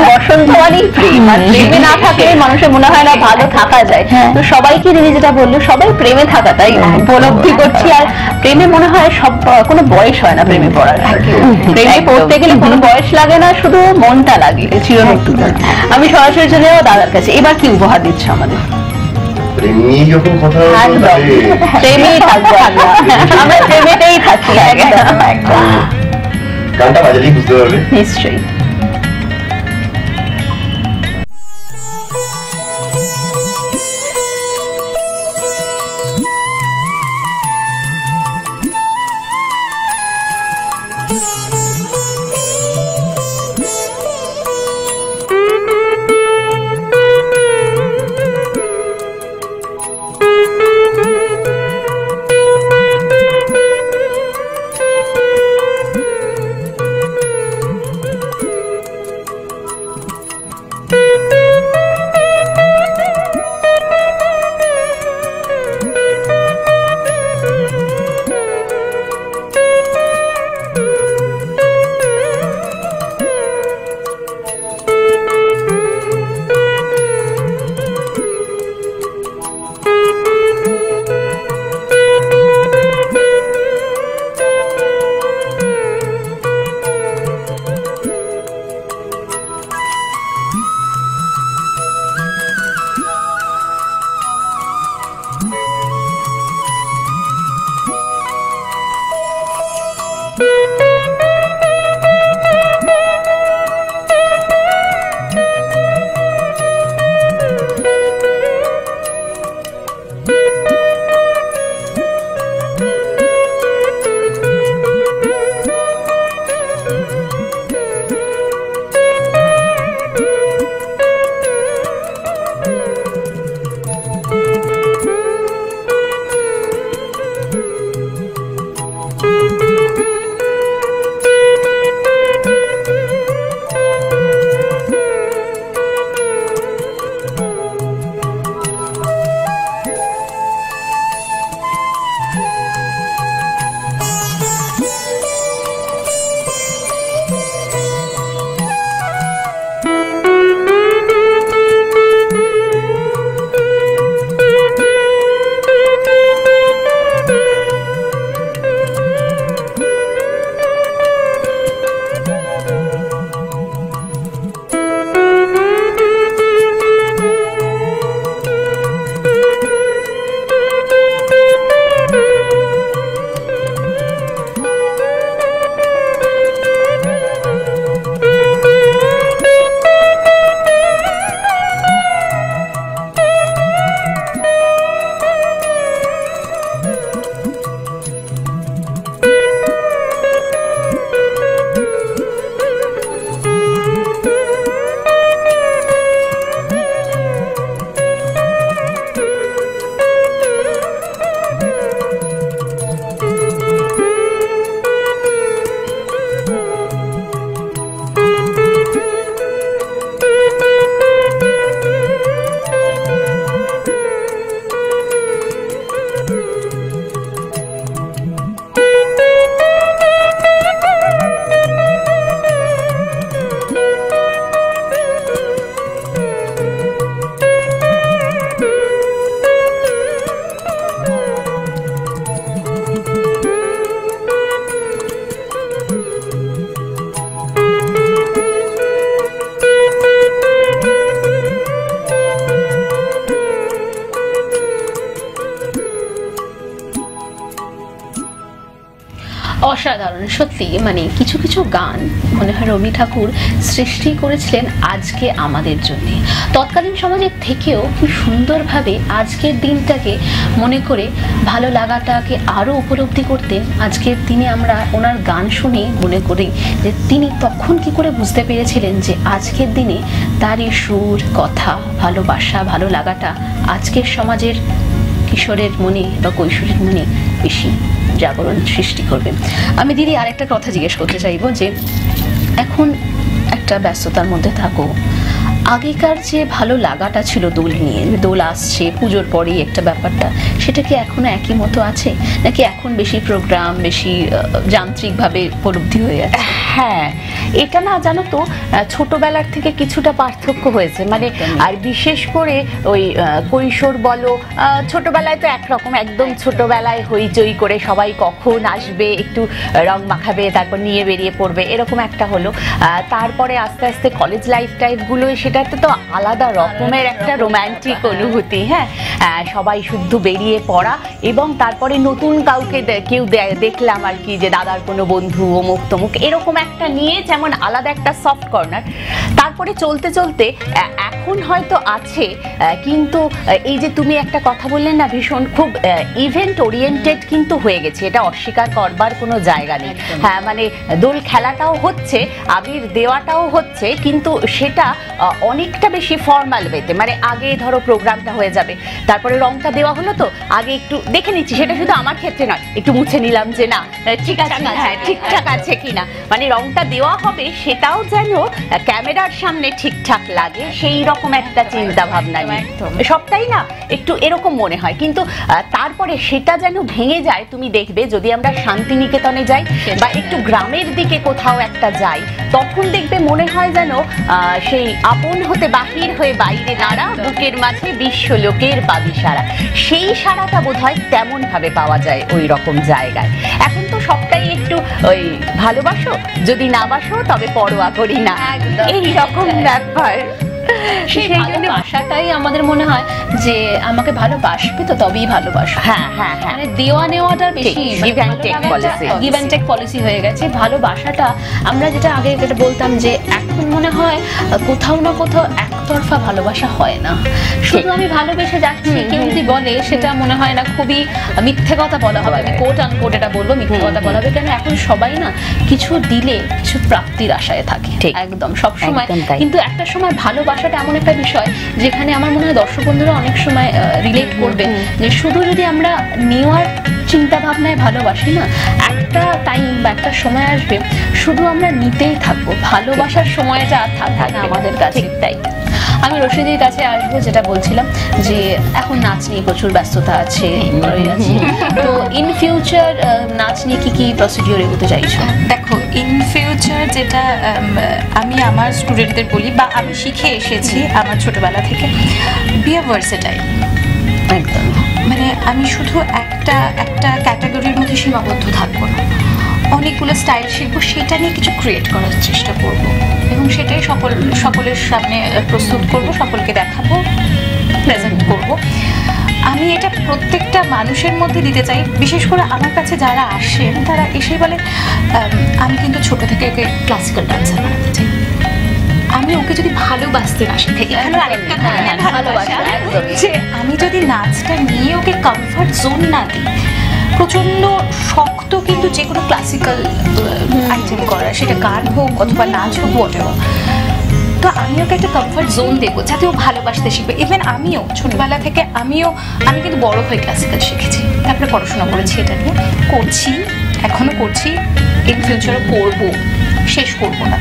বসন্ত মানেই প্রেম। আর প্রেমে না থাকলে মানুষের মনে হয় না ভালো থাকা যায়। তো সবাইকে দিদি যেটা বলল সবাই প্রেমে থাকা তাই উপলব্ধি করছি। আর প্রেমে মনে হয় সব কোনো বয়স হয় না প্রেমে পড়ার। প্রেমে পড়তে গেলে কোনো বয়স লাগে না শুধু মনটা লাগে। চিরনতুন আমি সরাসরি চলে যাব দাদার কাছে। এবার কি উপহার দিচ্ছ আমাদের? যখন কথা প্রেমেই থাকব আমরা প্রেমেতেই থাকি। একদম একদম। গানটা বাজালেই বুঝতে পারবে। নিশ্চয়ই। সত্যি মানে কিছু কিছু গান মনে হয় রবি ঠাকুর সৃষ্টি করেছিলেন আজকে আমাদের জন্য। তৎকালীন সমাজের থেকেও কি সুন্দরভাবে আজকের দিনটাকে মনে করে ভালো লাগাটাকে আরও উপলব্ধি করতেন। আজকের দিনে আমরা ওনার গান শুনে মনে করি যে তিনি তখন কি করে বুঝতে পেরেছিলেন যে আজকের দিনে তারই সুর, কথা, ভালোবাসা, ভালো লাগাটা আজকের সমাজের কিশোরের মনে বা কৈশোরের মনে বেশি। জাগরণ সৃষ্টি করবে। আমি দিদি আরেকটা কথা জিজ্ঞেস করতে চাইব যে, এখন একটা ব্যস্ততার মধ্যে থাকো। আগেকার যে ভালো লাগাটা ছিল দোল নিয়ে, দোল আসছে, পুজোর পরেই একটা ব্যাপারটা, সেটা কি এখনও একই মতো আছে? নাকি এখন বেশি প্রোগ্রাম বেশি যান্ত্রিকভাবে উপলব্ধি হয়ে আছে? হ্যাঁ এটা না জানো তো ছোটবেলার থেকে কিছুটা পার্থক্য হয়েছে। মানে আর বিশেষ করে ওই কৈশোর বলো ছোটবেলায় তো একরকম একদম ছোটবেলায় হইচই করে সবাই কখন আসবে একটু রং মাখাবে তারপর নিয়ে বেরিয়ে পড়বে এরকম একটা হলো। তারপরে আস্তে আস্তে কলেজ লাইফ টাইপগুলো সেটাতে তো আলাদা রকমের একটা রোমান্টিক অনুভূতি হ্যাঁ। আহ, সবাই শুদ্ধ বেরিয়ে পড়া এবং তারপরে নতুন কাউকে কেউ দেখলাম আর কি যে দাদার কোনো বন্ধু অমুক তমুক এরকম একটা নিয়ে যেমন আলাদা একটা সফট কর্নার তারপরে চলতে চলতে এখন হয়তো আছে কিন্তু এই যে তুমি একটা কথা বললে না ভীষণ খুব ইভেন্ট ওরিয়েন্টেড কিন্তু হয়ে গেছে এটা অস্বীকার করবার কোনো জায়গা নেই। হ্যাঁ মানে দোল খেলাটাও হচ্ছে আবির দেওয়াটাও হচ্ছে কিন্তু সেটা অনেকটা বেশি ফর্মাল ওয়েতে মানে আগে ধরো প্রোগ্রামটা হয়ে যাবে তারপরে রংটা দেওয়া হলো তো আগে একটু দেখে নিচ্ছি সেটা শুধু আমার ক্ষেত্রে নয় একটু মুছে নিলাম যে না ঠিক আছে হ্যাঁ ঠিকঠাক আছে কিনা মানে রংটা দেওয়া হবে সেটাও যেন ক্যামেরার সামনে ঠিকঠাক লাগে সেই রকম একটা চিন্তা ভাবনা সবটাই না একটু এরকম মনে হয়। কিন্তু তারপরে সেটা যেন ভেঙে যায় তুমি দেখবে যদি আমরা শান্তিনিকেতনে যাই বা একটু গ্রামের দিকে কোথাও একটা যাই তখন দেখবে মনে হয় যেন আহ, সেই আপন হতে বাহির হয়ে বাইরে দাঁড়া বুকের মাঝে বিশ্ব লোকের পাবি সারা। সেই সারাটা বোধ হয় তেমন ভাবে পাওয়া যায় ওই রকম জায়গায়। এখন তো সবটাই একটু ওই ভালোবাসো যদি না বাসো তবে পরোয়া করি না। এইরকম এই রকম ব্যাপার। সেই আমাদের মনে হয় যে আমাকে ভালোবাসবে তো তবেই ভালোবাসবে। হ্যাঁ হ্যাঁ হ্যাঁ। মানে দেওয়া নেওয়াটা বেশি and take give and take policy হয়ে গেছে। ভালোবাসাটা আমরা যেটা আগে যেটা বলতাম যে এখন মনে হয় কোথাও না কোথাও একতরফা ভালোবাসা হয় না। শুধু আমি ভালোবেসে যাচ্ছি কেউ যদি বলে সেটা মনে হয় না খুবই মিথ্যে কথা বলা হবে। আমি কোট আনকোট এটা বলব মিথ্যে কথা বলা হবে। কেন? এখন সবাই না কিছু দিলে কিছু প্রাপ্তির আশায় থাকে। একদম সব সময়। কিন্তু একটা সময় ভালোবাসাটা এমন একটা বিষয় যেখানে আমার মনে হয় দর্শক বন্ধুরা অনেক সময় রিলেট করবে যে শুধু যদি আমরা নেওয়ার চিন্তা ভাবনায় ভালোবাসি না একটা টাইম বা একটা সময় আসবে শুধু আমরা নিতেই থাকব। ভালোবাসার সময়টা আর থাকবে না আমাদের কাছে তাই। আমি রশিদির কাছে আসব যেটা বলছিলাম যে এখন নাচ নিয়ে প্রচুর ব্যস্ততা আছে তো ইন ফিউচার নাচ নিয়ে কি কি প্রসিডিওর এগোতে চাইছো? দেখো ইন ফিউচার যেটা আমি আমার স্টুডেন্টদের বলি বা আমি শিখে এসেছি আমার ছোটবেলা থেকে বি আ ভার্সেটাইল একদম। আমি শুধু একটা একটা ক্যাটাগরির মধ্যে সীমাবদ্ধ থাকব না। অনেকগুলো স্টাইল শিখব সেটা নিয়ে কিছু ক্রিয়েট করার চেষ্টা করব এবং সেটাই সকল, সকলের সামনে প্রস্তুত করব, সকলকে দেখাবো প্রেজেন্ট করব। আমি এটা প্রত্যেকটা মানুষের মধ্যে দিতে চাই, বিশেষ করে আমার কাছে যারা আসেন, তারা এসে বলে, আমি কিন্তু ছোট থেকে ক্লাসিক্যাল ডান্সার বানাতে চাই। আমি ওকে যদি ভালোবাসতে না শেখাই এখানে আরেকটা হ্যাঁ, ভালোবাসা, যে আমি যদি নাচটা নিয়ে ওকে কমফর্ট জোন না দিই প্রচণ্ড শক্ত কিন্তু যে কোনো ক্লাসিক্যাল আইটেম করা সেটা গান হোক অথবা নাচ হোক হোয়াট তো আমি ওকে একটা কমফর্ট জোন দেবো যাতে ও ভালোবাসতে শিখবে। ইভেন আমিও ছোটবেলা থেকে আমিও আমি কিন্তু বড় হয়ে ক্লাসিক্যাল শিখেছি। তারপরে পড়াশোনা করেছি এটা নিয়ে। করছি এখনও করছি ইন ফিউচারও করব শেষ করব না।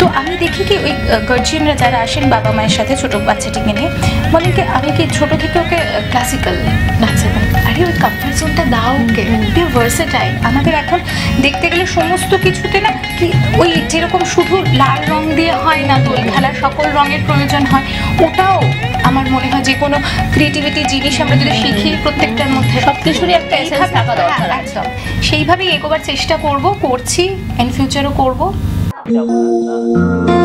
তো আমি দেখি কি ওই গার্জিয়ানরা যারা আসেন বাবা মায়ের সাথে ছোট বাচ্চাটিকে নিয়ে বলেন কি আমি কি ছোট থেকে ওকে ক্লাসিক্যাল নাচে আরে ওই কমফর্ট জোনটা দাও ওকে। বি ভার্সেটাইল আমাদের এখন দেখতে গেলে সমস্ত কিছুতে না কি ওই যেরকম শুধু লাল রং দিয়ে হয় না দোল খেলার সকল রঙের প্রয়োজন হয় ওটাও আমার মনে হয় যে কোনো ক্রিয়েটিভিটি জিনিস আমরা যদি শিখি প্রত্যেকটার মধ্যে সব কিছুরই একটা এইভাবে- থাকা দরকার। হ্যাঁ, একদম। সেইভাবেই এগোবার চেষ্টা করব করছি ইন ফিউচারও করব। đâu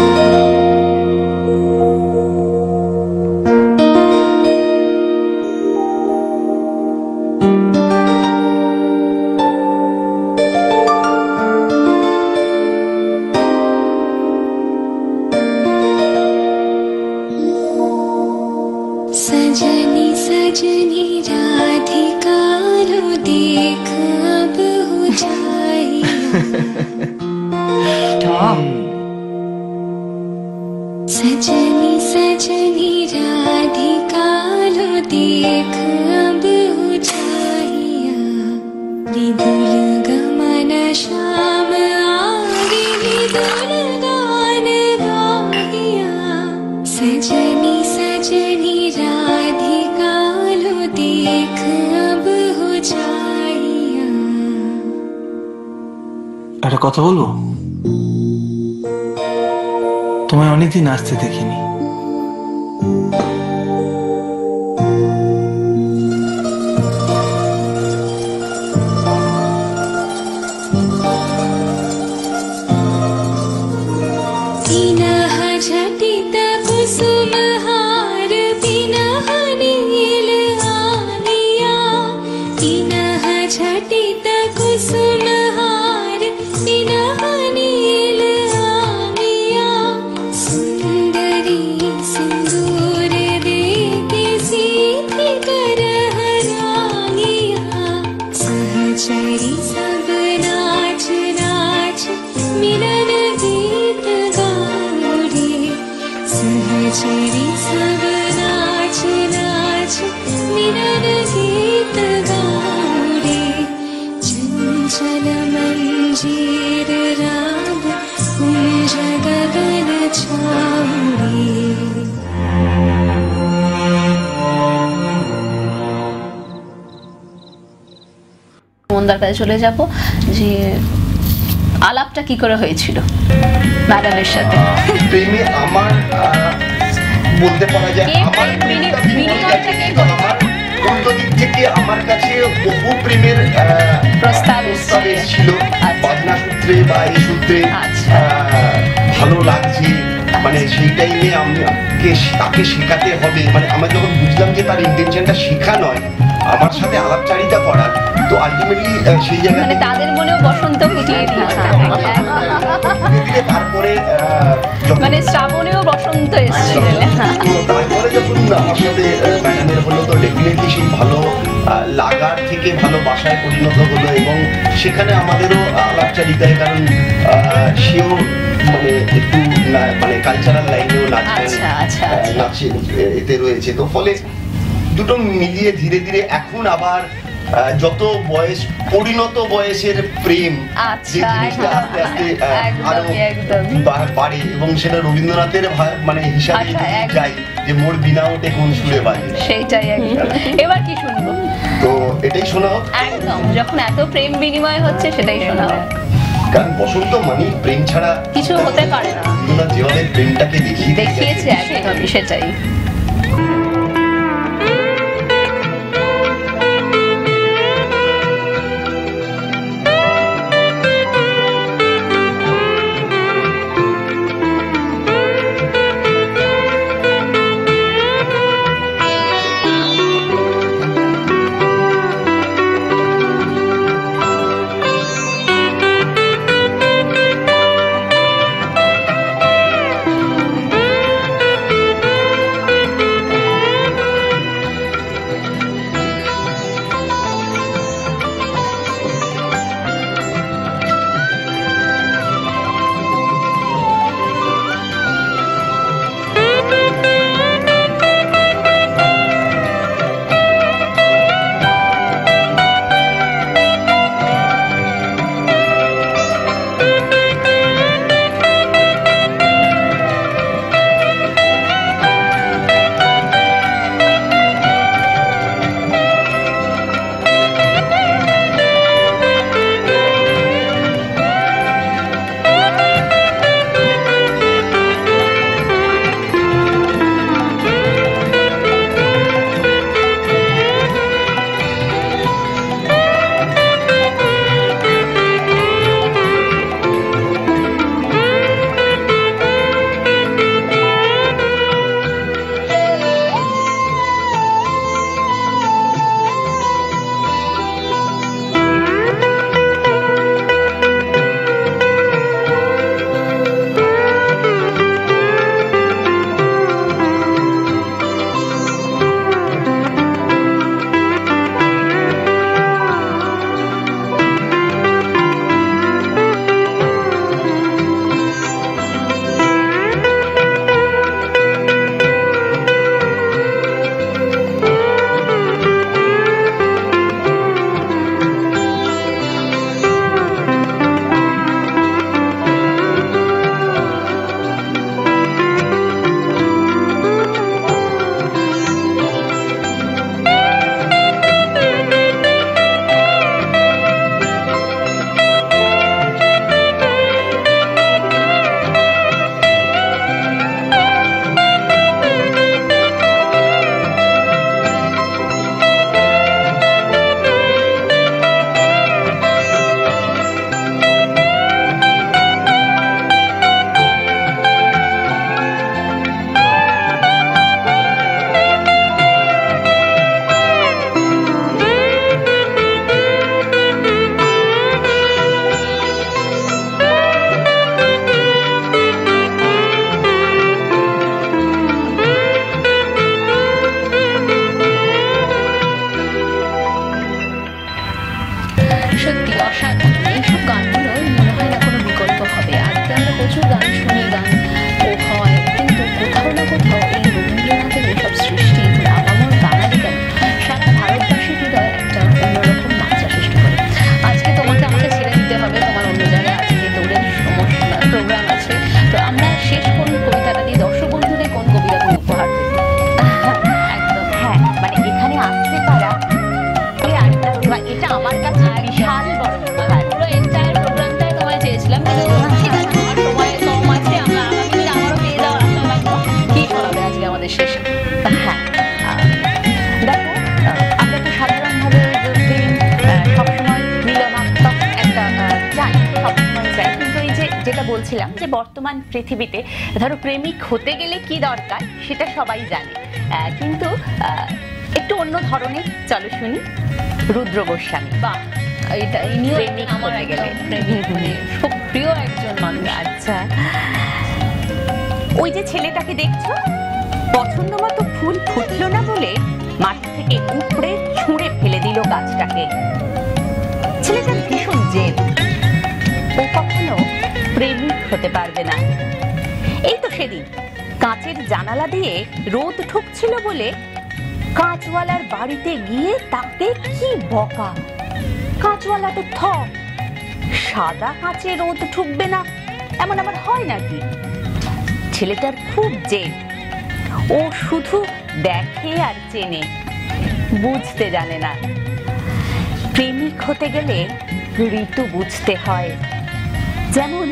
মন্দার কাছে চলে যাব যে আলাপটা কি করে হয়েছিল ম্যাডামের সাথে? প্রেমে আমার বলতে পারা যায় আমার থেকে আমার কাছে বহু প্রেমের প্রস্তাব আচ্ছা। বাজনা সূত্রে বা এই সূত্রে আচ্ছা। ভালো লাগছে। মানে সেই টাইমে আমাকে তাকে শেখাতে হবে। মানে আমি যখন বুঝলাম যে তার ইন্টেনশনটা শেখা নয় আমার সাথে আলাপচারিতা করার তো আলটিমেটলি সেই জায়গা মানে তাদের মনেও বসন্ত ফুটিয়ে দিয়েছে। ধীরে ধীরে তারপরে আহ, যখন মানে শ্রাবণেও বসন্ত এসেছিল তারপরে যখন আমার সাথে ম্যাডামের হলো তো ডেফিনেটলি সেই ভালো লাগার থেকে পরিণত হলো এবং সেখানে আমাদেরও আলাপচারিতায় কারণ সেও মানে একটু মানে কালচারাল লাইনেও নাচেন এ- এতে রয়েছে। তো ফলে দুটো মিলিয়ে ধীরে ধীরে এখন আবার যত বয়স পরিণত বয়সের প্রেম আচ্ছা, যে জিনিসটা আস্তে আস্তে আরও বাড়ে এবং সেটা রবীন্দ্রনাথের মানে হিসাবে আচ্ছা। যাই যে মোর বিনা ওঠে কোন সুরে বাজে। সেইটাই এবার কি শুনব? তো এটাই শোনা হোক। একদম যখন এত প্রেম বিনিময় হচ্ছে সেটাই শোনা হোক। কারণ বসন্ত মানে প্রেম ছাড়া কিছু হতে পারে না। রবীন্দ্রনাথ যেভাবে প্রেমটাকে দেখিয়ে দেখিয়েছে সেটাই ी। সবাই জানে। কিন্তু একটু অন্য ধরনের চলো শুনি। রুদ্র গোস্বামী। বাহ এটা ইনিও আমার গেলে। খুব প্রিয় একজন মানুষ। আচ্ছা। ওই যে ছেলেটাকে দেখছ? পছন্দ মতো ফুল ফুটলো না বলে মাটি থেকে উপড়ে ছুঁড়ে ফেলে দিল গাছটাকে। ছেলেটা ভীষণ জেদ। ও কখনো প্রেমিক হতে পারবে না। জানালা দিয়ে রোদ ঠুকছিল বলে কাঁচওয়ালার বাড়িতে গিয়ে তাকে কি বকা? কাঁচওয়ালা তো থ সাদা কাঁচে রোদ ঠুকবে না, এমন আবার হয় নাকি? ছেলেটার খুব জেদ। ও শুধু দেখে আর চেনে, বুঝতে জানে না। প্রেমিক হতে গেলে ঋতু বুঝতে হয়। যেমন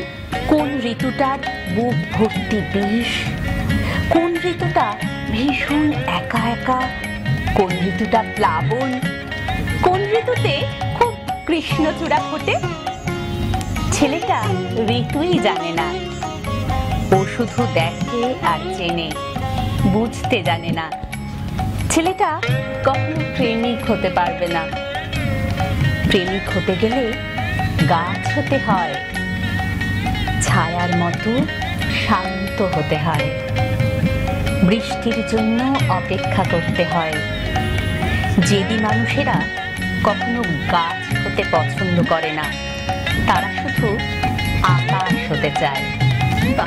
কোন ঋতুটার বুক ভর্তি বিষ ঋতুটা ভীষণ একা একা। কোন ঋতুটা প্লাবন? কোন ঋতুতে খুব কৃষ্ণচূড়া ফোটে? ছেলেটা ঋতুই জানে না। ও শুধু দেখে আর চেনে, বুঝতে জানে না। ছেলেটা কখনো প্রেমিক হতে পারবে না। প্রেমিক হতে গেলে গাছ হতে হয়। ছায়ার মতো শান্ত হতে হয়। বৃষ্টির জন্য অপেক্ষা করতে হয় যেদি মানুষেরা কখনো গাছ হতে পছন্দ করে না তারা শুধু আকাশ হতে চায়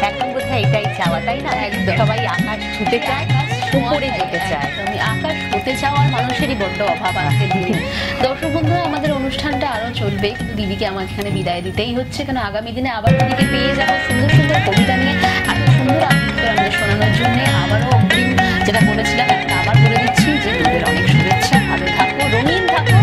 এখন বোধহয় এটাই চাওয়া তাই না। সবাই আকাশ ছুতে চায় উপরে যেতে চায়। আকাশ হতে চাওয়ার মানুষেরই বড্ড অভাব আজকের দিনে। দর্শক বন্ধুরা, আমাদের অনুষ্ঠানটা আরও চলবে। কিন্তু দিদিকে আমার এখানে বিদায় দিতেই হচ্ছে। কেন আগামী দিনে আবার দিদিকে পেয়ে যাব সুন্দর সুন্দর কবিতা নিয়ে এত সুন্দর আমাদের শোনানোর জন্য আবারও অগ্রিম যেটা বলেছিলাম, একটা আবার বলে দিচ্ছি যে দিদির অনেক শুভেচ্ছা। ভালো থাকো, রঙিন থাকো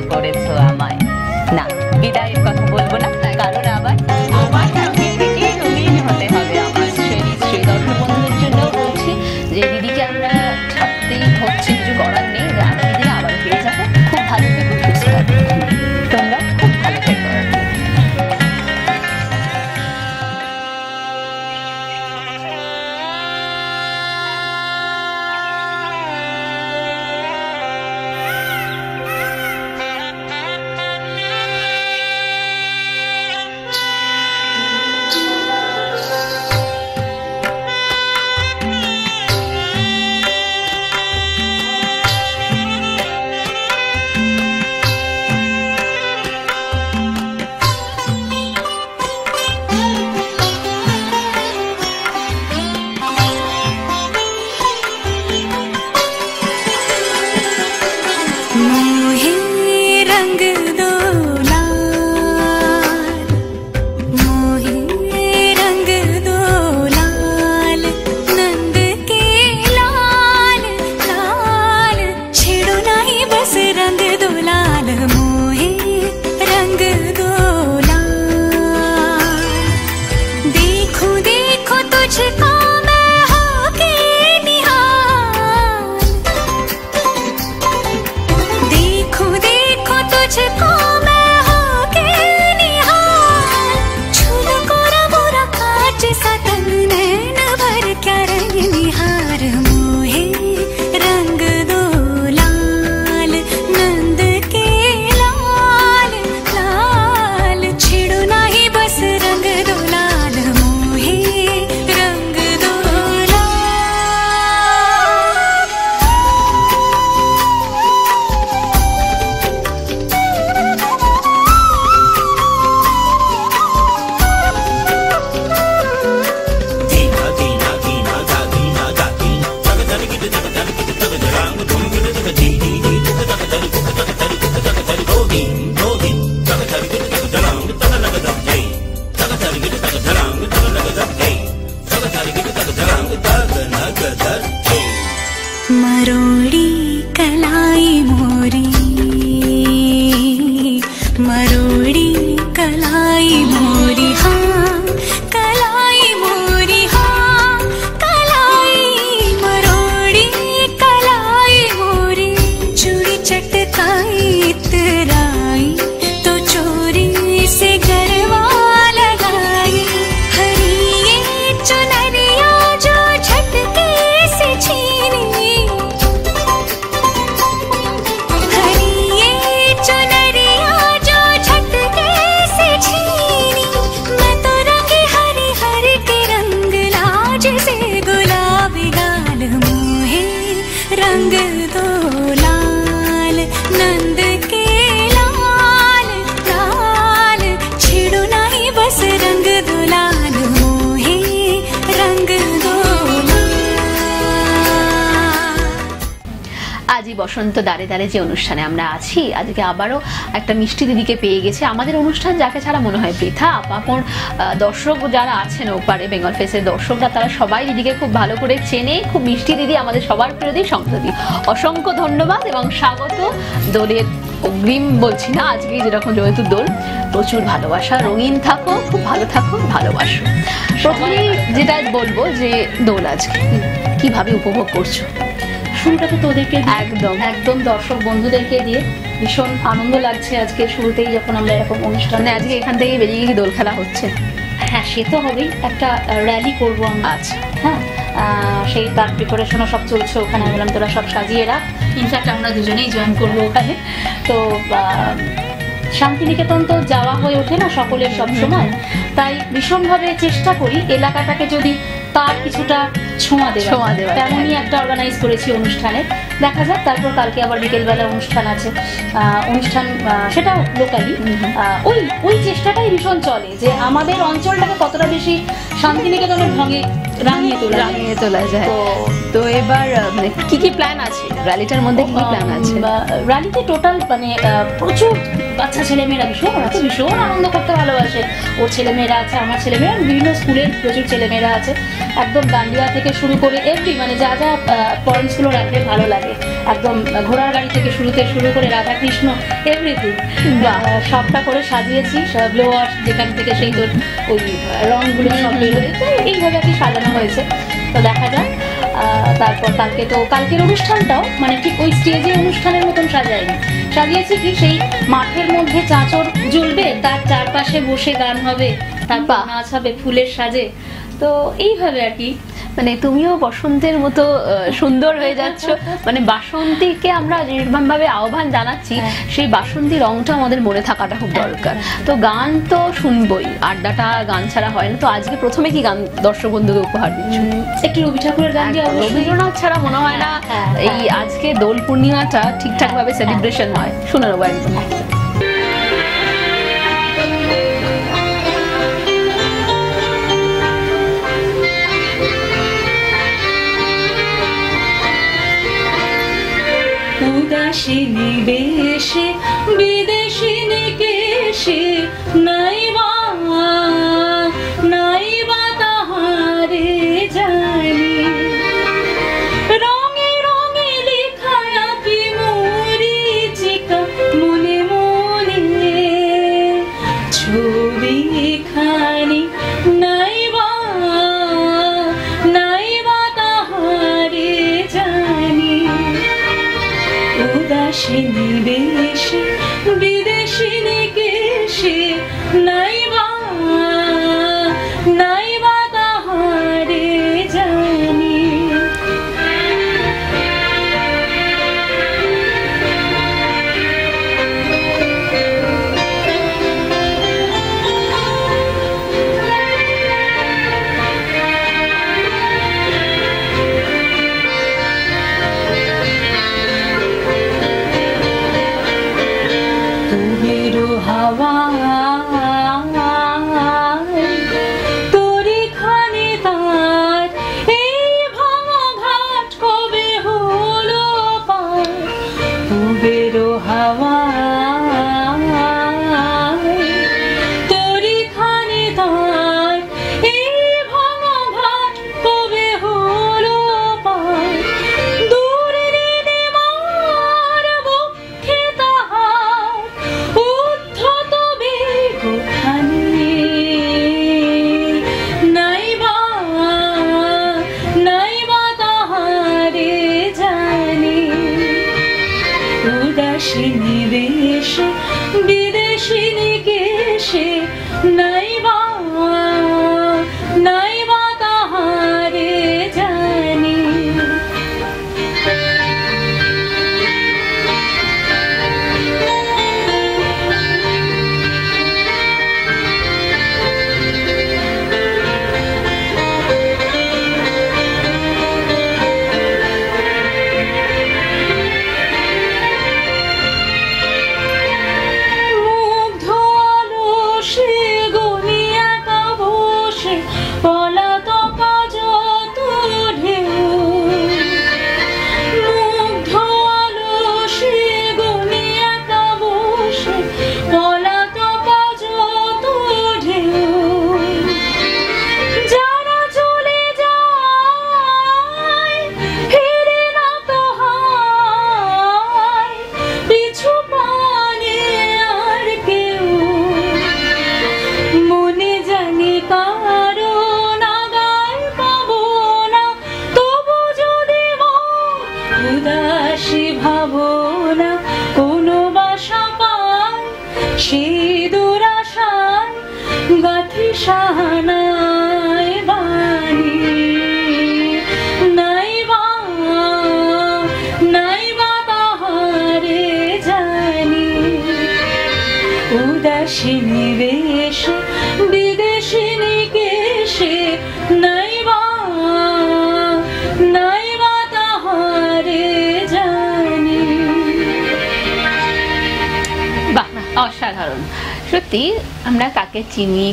ঋণী তত করেছ আমায় না বিদায়ের কথা বলব যে অনুষ্ঠানে আমরা আছি আজকে আবারও একটা মিষ্টি দিদিকে পেয়ে গেছে। আমাদের অনুষ্ঠান যাকে ছাড়া মনে হয় বৃথা। আপাপন দর্শক যারা আছেন ওপারে বেঙ্গল ফেসের দর্শকরা তারা সবাই দিদিকে খুব ভালো করে চেনে। খুব মিষ্টি দিদি আমাদের সবার প্রিয় দিদি সংসদী অসংখ্য ধন্যবাদ এবং স্বাগত দোলের অগ্রিম বলছি না আজকে যেরকম যেহেতু দোল প্রচুর ভালোবাসা। রঙিন থাকো খুব ভালো থাকো ভালোবাসো। প্রথমেই যেটা বলব যে দোল আজকে কীভাবে উপভোগ করছ? শুরুটা তো তোদেরকে একদম। একদম দর্শক বন্ধুদেরকে দিয়ে ভীষণ আনন্দ লাগছে আজকে শুরুতেই যখন আমরা এরকম অনুষ্ঠান মানে আজকে এখান থেকে বেরিয়ে গিয়ে দোল খেলা হচ্ছে। হ্যাঁ সে তো হবেই। একটা র্যালি করব আমরা। আচ্ছা। হ্যাঁ সেই তার প্রিপারেশনও সব চলছে ওখানে বললাম তোরা সব সাজিয়ে রাখ। ইনফ্যাক্ট আমরা দুজনেই জয়েন করব ওখানে। তো আহ, শান্তিনিকেতন তো যাওয়া হয়ে ওঠে না সকলের সব সময়। তাই ভীষণভাবে চেষ্টা করি এলাকাটাকে যদি তার কিছুটা ছোঁয়া দেওয়া ছোঁয়া দেওয়া তেমনই একটা অর্গানাইজ করেছি অনুষ্ঠানে। দেখা যাক তারপর কালকে আবার বিকেলবেলা অনুষ্ঠান আছে। আহ, অনুষ্ঠান সেটা লোকালি ওই ওই চেষ্টাটাই ভীষণ চলে যে আমাদের অঞ্চলটাকে কতটা বেশি শান্তিনিকেতনের ঢঙে রাঙিয়ে তোলা রাঙিয়ে তোলা যায়। তো- এবার মানে কি কি প্ল্যান আছে? র্যালিটার মধ্যে কি প্ল্যান আছে? র্যালিতে টোটাল মানে প্রচুর বাচ্চা ছেলেমেয়েরা ভীষণ ওরা তো ভীষণ আনন্দ করতে ভালোবাসে। ওর ছেলেমেয়েরা আছে আমার ছেলেমেয়েরা বিভিন্ন স্কুলের প্রচুর ছেলেমেয়েরা আছে। একদম দান্ডিয়া থেকে শুরু করে এভরি মানে যা যা পয়েন্টসগুলো রাখলে ভালো লাগে। একদম ঘোড়ার গাড়ি থেকে শুরুতে শুরু করে রাধাকৃষ্ণ এভরিথিং সবটা করে সাজিয়েছি ব্লো ওয়াশ যেখান থেকে সেই তোর ওই রংগুলো সব এইভাবে আর কি সাজানো হয়েছে। তো দেখা যাক আহ, তারপর কালকে তো কালকের অনুষ্ঠানটাও মানে ঠিক ওই স্টেজে অনুষ্ঠানের মতন সাজায়নি। সাজিয়েছি কি সেই মাঠের মধ্যে চাচর জ্বলবে তার চারপাশে বসে গান হবে তারপর নাচ হবে ফুলের সাজে। তো এইভাবে আর কি। মানে তুমিও বসন্তের মতো সুন্দর হয়ে যাচ্ছ। মানে বাসন্তীকে আমরা যেরকম ভাবে আহ্বান জানাচ্ছি হ্যাঁ। সেই বাসন্তী রংটা আমাদের মনে থাকাটা খুব দরকার। তো গান তো শুনবই আড্ডাটা গান ছাড়া হয় না। তো আজকে প্রথমে কি গান দর্শক বন্ধুকে উপহার দিচ্ছ? একটি রবি ঠাকুরের গান রবীন্দ্রনাথ ছাড়া মনে হয় না। হ্যাঁ, হ্যাঁ, এই আজকে দোল পূর্ণিমাটা ঠিকঠাক ভাবে সেলিব্রেশন হয় শুনে নেব একদম। উদাসিনী বেশে বিদেশিনী কেশে নাইবা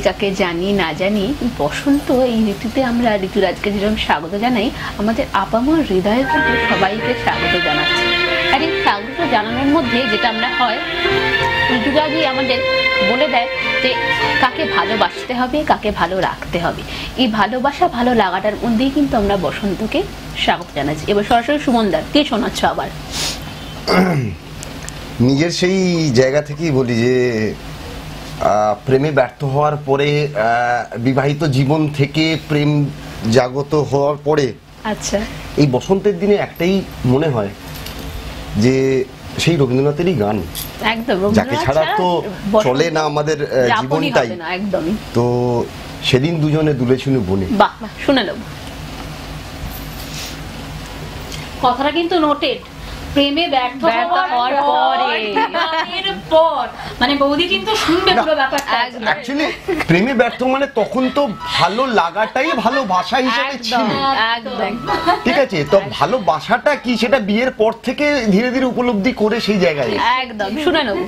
কাকে জানি, না জানি, বসন্ত এই ঋতুতে আমরা ঋতুরাজকে যেরকম স্বাগত জানাই, আমাদের আপামার হৃদয়ে কিন্তু সবাইকে স্বাগত জানাচ্ছি। আর এই স্বাগত জানানোর মধ্যে যেটা আমরা হয়, ঋতুরাজই আমাদের বলে দেয় যে কাকে ভালোবাসতে হবে, কাকে ভালো রাখতে হবে। এই ভালোবাসা ভালো লাগাটার মধ্যেই কিন্তু আমরা বসন্তকে স্বাগত জানাচ্ছি। এবার সরাসরি সুমনদার, কে শোনাচ্ছ আবার? নিজের সেই জায়গা থেকেই বলি যে প্রেমে ব্যর্থ হওয়ার পরে বিবাহিত জীবন থেকে প্রেম জাগত হওয়ার পরে আচ্ছা। এই বসন্তের দিনে একটাই মনে হয় যে সেই রবীন্দ্রনাথেরই গান। একদম যাকে ছাড়া তো চলে না আমাদের জীবনটাই। একদমই। তো সেদিন দুজনে দুলেছিল বনে। বাহ বাহ শুনে নেব। কথাটা কিন্তু নোটেড প্রেমে ব্যর্থ হওয়ার পরে পরে। মানে বৌদি কিন্তু শুনবে পুরো ব্যাপারটা অ্যাকচুয়ালি প্রেমে ব্যর্থ মানে তখন তো ভালো লাগাটাই ভালো ভাষা হিসেবে ছিল। ঠিক আছে তো ভালো ভাষাটা কি সেটা বিয়ের পর থেকে ধীরে ধীরে উপলব্ধি করে সেই জায়গায়। একদম শুনে নেব।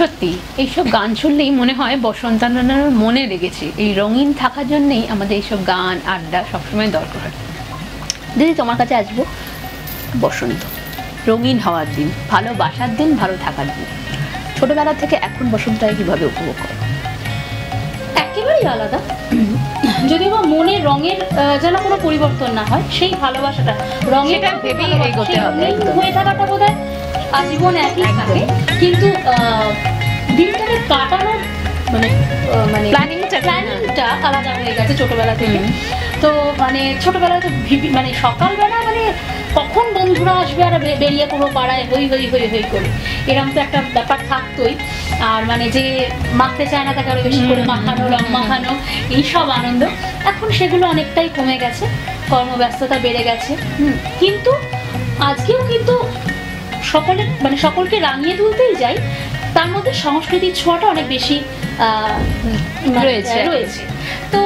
সত্যি এইসব গান শুনলেই মনে হয় বসন্তানন্দার মনে লেগেছে। এই রঙিন থাকার জন্যই আমাদের এইসব গান আড্ডা সবসময় দরকার। দিদি তোমার কাছে আসব? বসন্ত রঙিন হওয়ার দিন ভালোবাসার দিন ভালো থাকার দিন। ছোটবেলা থেকে এখন বসন্তটাকে কীভাবে উপভোগ করো? একেবারেই আলাদা। যদি বা মনে রঙের যেন কোনো পরিবর্তন না হয় সেই ভালোবাসাটা রঙের হয়ে থাকাটা বোধ হয় আজীবন একই থাকে কিন্তু দিনটাকে কাটানোর মানে মানে Planningটা প্ল্যানিংটা আলাদা হয়ে গেছে ছোটবেলা থেকে। তো মানে ছোটবেলায় তো মানে সকালবেলা মানে কখন বন্ধুরা আসবে আর বেরিয়ে পুরো পাড়ায় হই হই হই হই করে। এরকম তো একটা ব্যাপার থাকতোই। আর মানে যে মাখতে চায় না তাকে আরও বেশি করে মাখানো রং মাখানো এইসব আনন্দ। এখন সেগুলো অনেকটাই কমে গেছে। কর্মব্যস্ততা বেড়ে গেছে। কিন্তু আজকেও কিন্তু সকলে মানে সকলকে রাঙিয়ে তুলতেই যাই। তার মধ্যে সংস্কৃতির ছোঁয়াটা অনেক বেশি আহ, মানে, রয়েছে। রয়েছে। তো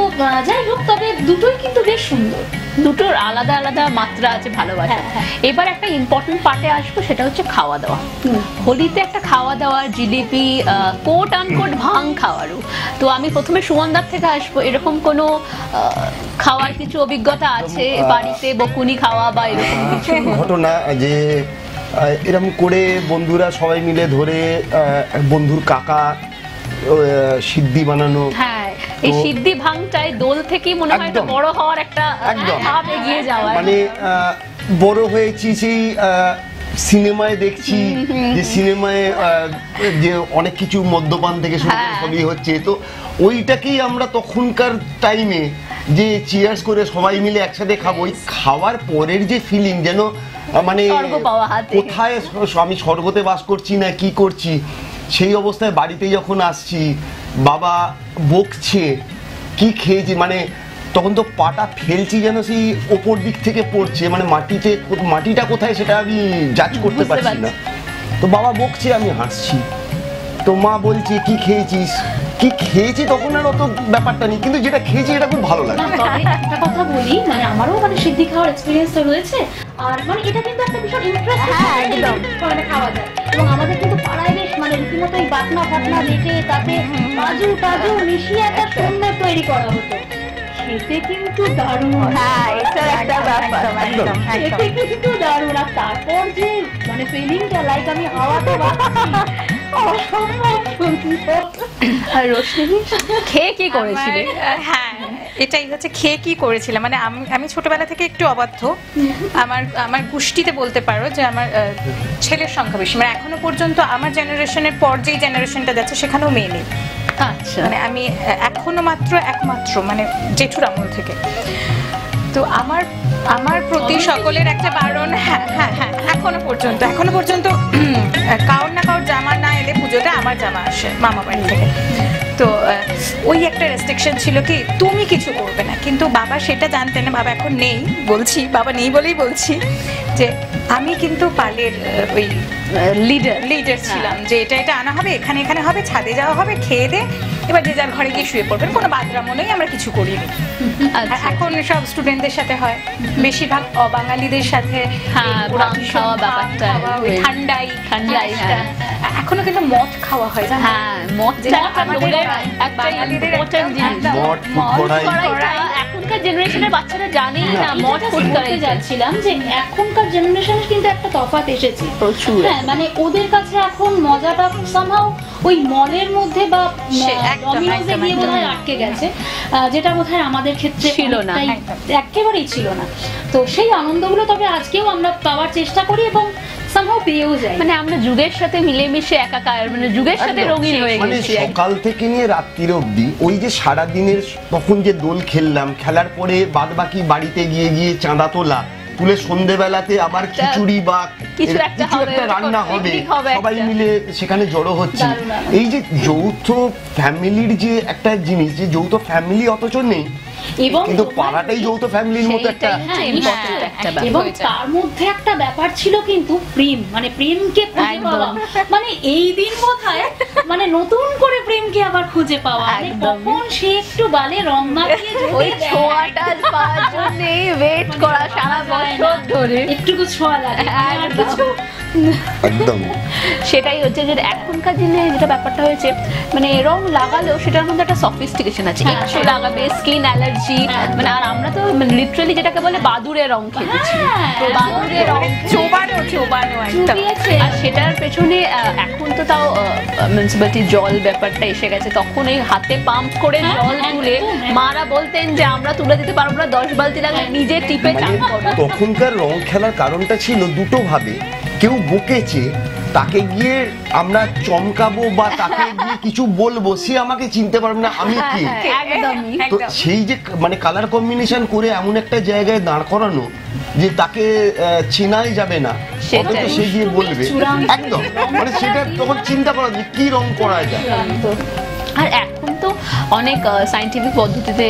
যাই হোক তবে দুটোই কিন্তু বেশ সুন্দর। দুটোর আলাদা আলাদা মাত্রা আছে ভালোবাসা। হ্যাঁ, হ্যাঁ। এবার একটা ইম্পর্টেন্ট পার্টে আসব সেটা হচ্ছে খাওয়া দাওয়া। হোলিতে একটা খাওয়া দাওয়া জিলিপি কোট আনকোট ভাং খাওয়ারও। তো আমি প্রথমে সুমনদার থেকে আসব। এরকম কোনো আহ, খাওয়ার কিছু অভিজ্ঞতা আছে বাড়িতে বকুনি খাওয়া বা এরকম কিছু? ঘটনা যে এরকম করে বন্ধুরা সবাই মিলে ধরে বন্ধুর কাকা সিদ্ধি বানানো। হ্যাঁ এই সিদ্ধি ভাঙটাই দোল থেকেই মনে হয় একটা বড় হওয়ার একটা। ভাব এগিয়ে যাওয়া মানে বড় হয়েছি সেই সিনেমায় দেখছি যে সিনেমায় যে অনেক কিছু মদ্যপান থেকে শুরু করে হ্যাঁ। সবই হচ্ছে। তো ওইটাকেই আমরা তখনকার টাইমে যে চিয়ার্স করে সবাই মিলে একসাথে খাব ওই খাওয়ার পরের যে ফিলিং যেন মানে কোথায় আমি স্বর্গতে বাস করছি না কি করছি? সেই অবস্থায় বাড়িতে যখন আসছি বাবা বকছে কি খেয়েছি? মানে তখন তো পাটা ফেলছি যেন সেই ওপর দিক থেকে পড়ছে মানে মাটিতে মাটিটা কোথায় সেটা আমি জাজ করতে পারছি না। তো বাবা বকছে আমি হাসছি। তো মা বলছে কি খেয়েছিস? কি খেয়েছি তখন আর অত ব্যাপারটা নেই কিন্তু যেটা খেয়েছি এটা খুব ভালো লাগে। তবে একটা কথা বলি মানে আমারও মানে সিদ্ধি খাওয়ার এক্সপিরিয়েন্স তো রয়েছে আর মানে এটা কিন্তু একটা ভীষণ ইন্টারেস্টিং মানে খাওয়া যায়। এবং আমাদের কিন্তু পাড়ায় বেশ মানে রীতিমতো এই বাটনা ফাটনা বেটে তাতে কাজু টাজু মিশিয়ে একটা সুন্দর তৈরি করা হতো। খেতে কিন্তু দারুণ হ্যাঁ। এটার একটা ব্যাপার একদম খেতে কিন্তু দারুণ। আর তারপর যে মানে ফিলিংটা লাইক আমি হাওয়াতে বাঁচছি আর রোশনি? খেয়ে কি করেছিলে? হ্যাঁ এটাই হচ্ছে খেয়ে কি করেছিলাম মানে আমি আমি ছোটবেলা থেকে একটু অবাধ্য। আমার আমার গোষ্ঠীতে বলতে পারো যে আমার ছেলের সংখ্যা বেশি। মানে এখনও পর্যন্ত আমার জেনারেশনের পর যেই জেনারেশনটা যাচ্ছে সেখানেও মেয়ে নেই। আচ্ছা। মানে আমি এখনও মাত্র একমাত্র মানে জেঠুর আমল থেকে। তো আমার আমার প্রতি সকলের একটা বারণ হ্যাঁ হ্যাঁ হ্যাঁ এখনও পর্যন্ত এখনও পর্যন্ত কারোর না কারোর জামা না এলে পুজোতে আমার জামা আসে মামা বাড়ি থেকে। তো ওই একটা রেস্ট্রিকশন ছিল কি তুমি কিছু করবে না। কিন্তু বাবা সেটা জানতেন না বাবা এখন নেই বলছি বাবা নেই বলেই বলছি যে আমি কিন্তু পালের ওই লিডার লিডার ছিলাম যে এটা এটা আনা হবে এখানে এখানে হবে ছাদে যাওয়া হবে খেয়ে দে এবার যে যার ঘরে গিয়ে শুয়ে পড়বেন কোনো বাদরামো নেই আমরা কিছু করিনি আচ্ছা এখন সব স্টুডেন্টদের সাথে হয়। বেশিরভাগ অবাঙালিদের সাথে হ্যাঁ, ঠান্ডাই ঠান্ডাই, হ্যাঁ। এখনও কিন্তু মদ খাওয়া হয় জানো? হ্যাঁ মদটা আমাদের বাঙালিদের এখনকার জেনারেশনের বাচ্চারা জানেই না মদ যেটা ফুড বলতে করাই যাচ্ছিলাম যে এখনকার জেনারেশনের কিন্তু একটা তফাৎ এসেছে। প্রচুর। হ্যাঁ মানে ওদের কাছে এখন মজাটা সামহাও ওই মলের মধ্যে বা ডমিনোজে গিয়ে। বোধহয় আটকে গেছে। যেটা বোধহয় আমাদের ক্ষেত্রে ছিল না, একেবারেই ছিল না। তো সেই আনন্দগুলো তবে আজকেও আমরা পাওয়ার চেষ্টা করি এবং সামহাও পেয়েও যাই। মানে আমরা যুগের সাথে মিলেমিশে একাকার মানে যুগের সাথে রঙিন হয়ে মানে গেছি। সকাল থেকে নিয়ে রাত্রির অবধি ওই যে সারা দিনের তখন যে দোল খেললাম খেলার পরে বাদ বাকি বাড়িতে গিয়ে গিয়ে চাঁদা তোলা তুলে সন্ধেবেলাতে আবার খিচুড়ি বা কিছু একটা রান্না হবে সবাই মিলে সেখানে জড়ো হচ্ছে। এই যে যৌথ ফ্যামিলির যে একটা জিনিস যে যৌথ ফ্যামিলি অথচ নেই এবং কিন্তু পাড়াটাই যৌথ ফ্যামিলির মতো একটা হ্যাঁ। একটা এবং তার মধ্যে একটা ব্যাপার ছিল কিন্তু প্রেম মানে প্রেমকে খুঁজে পাওয়া। মানে এই দিন বোধহয় মানে নতুন করে প্রেমকে আবার খুঁজে পাওয়া। মানে কখন সে একটু বালে রং মাখিয়ে ওই ছোঁয়াটা পাওয়ার জন্যই ওয়েট করা সারা বছর ধরে। একটুকু ছোঁয়া লাগে। আর কিছু একদম। সেটাই হচ্ছে যে এখনকার দিনে যেটা ব্যাপারটা হয়েছে মানে রং লাগালেও সেটার মধ্যে একটা সফিস্টিকেশন আছে। হ্যাঁ, একটু হ্যাঁ। লাগাবে স্কিন অ্যালার্জি মানে আর আমরা তো লিটারালি যেটাকে বলে বাদুড়ে রং খেলেছি হ্যাঁ, তো বাদুড়ে রং চোবানো চোবানো একদম আর সেটার পেছনে এখন তো তাও মিউনিসিপ্যালিটি জল ব্যাপারটা এসে গেছে। তখন এই হাতে পাম্প করে জল তুলে। মারা বলতেন যে আমরা তুলে দিতে পারব না দশ বালতি লাগলে নিজে টিপে মানে চান করো। তখনকার রং খেলার কারণটা ছিল দুটো ভাবে। কেউ বকেছে তাকে গিয়ে আমরা চমকাবো বা তাকে গিয়ে কিছু বলব সে আমাকে চিনতে পারবে না আমি কি? হ্যাঁ, তো সেই যে মানে কালার কম্বিনেশন করে এমন একটা জায়গায় দাঁড় করানো যে তাকে চেনাই যাবে না। অথচ সে গিয়ে বলবে। একদম। মানে সেটা তখন চিন্তা করা যে কি রং করা যায়। আর অনেক সাইন্টিফিক পদ্ধতিতে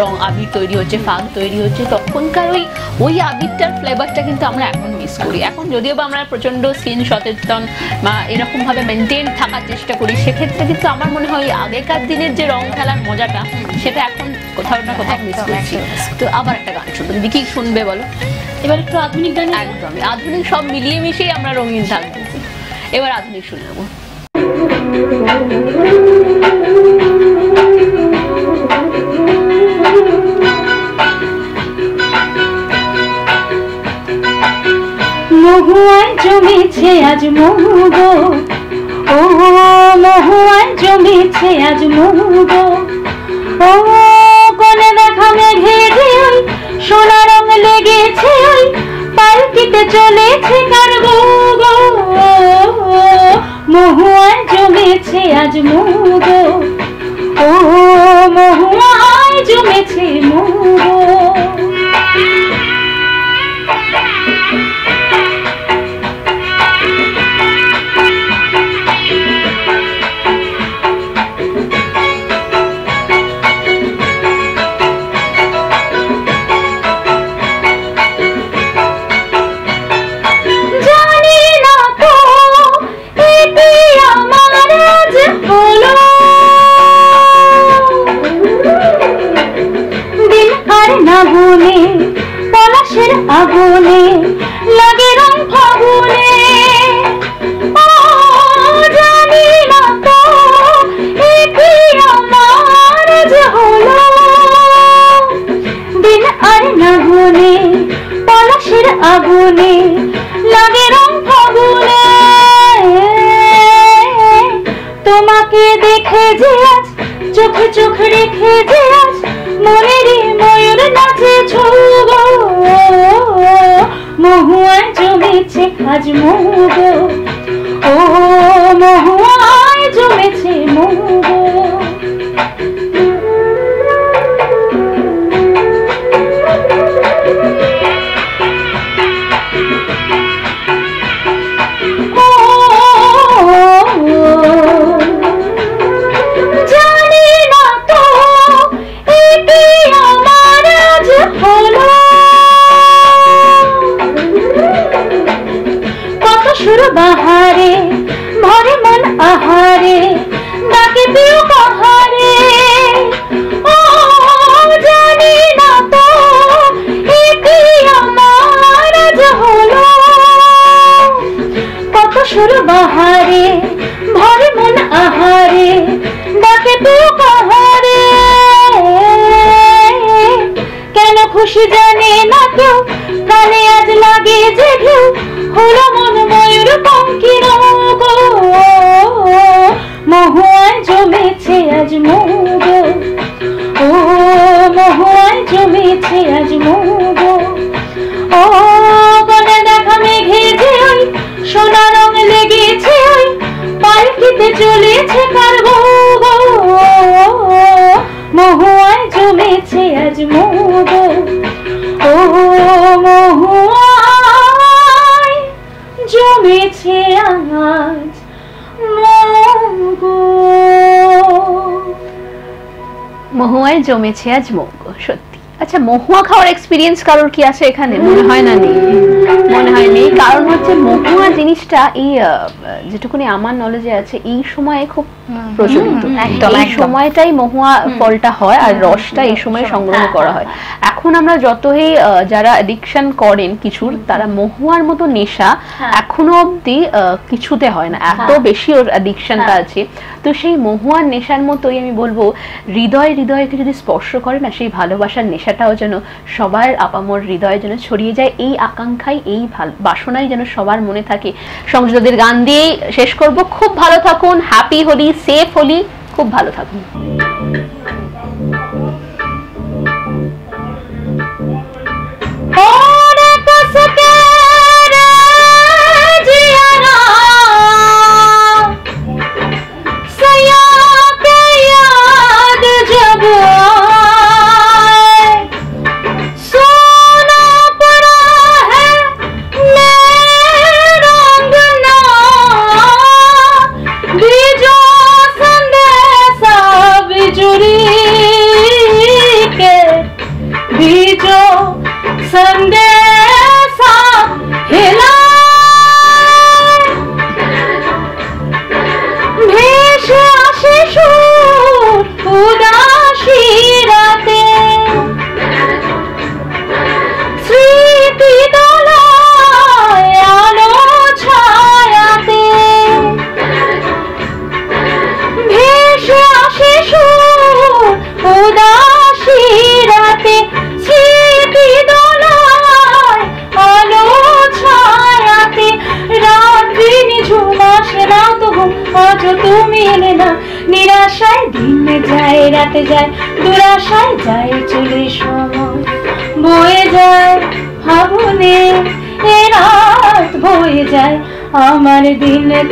রং আবির তৈরি হচ্ছে ফাগ তৈরি হচ্ছে। তখনকার ওই ওই আবিরটার ফ্লেভারটা কিন্তু আমরা এখন মিস করি। এখন যদিও বা আমরা প্রচণ্ড স্কিন সচেতন বা এরকমভাবে মেনটেন থাকার চেষ্টা করি সেক্ষেত্রে কিন্তু আমার মনে হয় আগেকার দিনের যে রং খেলার মজাটা সেটা এখন কোথাও না কোথাও মিস করছি। তো আবার একটা গান শুনব। দিদি কি শুনবে বলো? এবার একটু আধুনিক গান একদমই। আধুনিক সব মিলিয়ে মিশিয়ে আমরা রঙিন থাকব। এবার আধুনিক শুনে নেব। মহুয়ায় জমেছে আজ মহু গো ও মহুয়ায় জমেছে আজ মহু গো ও কোনে দেখা মেঘে ওই সোনা রং লেগেছে ওই, পালকিতে চলেছে কার গো। গো মহুয়ায় জমেছে আজ মহু গো ও মহুয়ায় জমেছে মহু মহুয়ায় জমেছে আজ মৌগ সত্যি। আচ্ছা মহুয়া খাওয়ার এক্সপিরিয়েন্স কারোর কি আছে এখানে? মনে হয় না নেই। মনে হয় নেই। কারণ হচ্ছে মহুয়া জিনিসটা এই যেটুকুনি আমার নলেজে আছে এই সময়ে খুব প্রচলিত। একদম, এই সময়টাই মহুয়া ফলটা হয় আর রসটা এই সময় সংগ্রহ করা হয়। এখন আমরা যতই যারা অ্যাডিকশন করেন কিছুর তারা মহুয়ার মতো নেশা এখনও অবধি কিছুতে হয় না। এত বেশি ওর অ্যাডিকশনটা আছে। তো সেই মহুয়ার নেশার মতোই আমি বলব হৃদয় হৃদয়কে যদি স্পর্শ করে না সেই ভালোবাসার নেশাটাও যেন সবার আপামর হৃদয়ে যেন ছড়িয়ে যায়, এই আকাঙ্ক্ষাই, এই বাসনাই যেন সবার মনে থাকে। সংযোজদের গান দিয়েই শেষ করব। খুব ভালো থাকুন। হ্যাপি হোলি সেফ হোলি খুব ভালো থাকুন।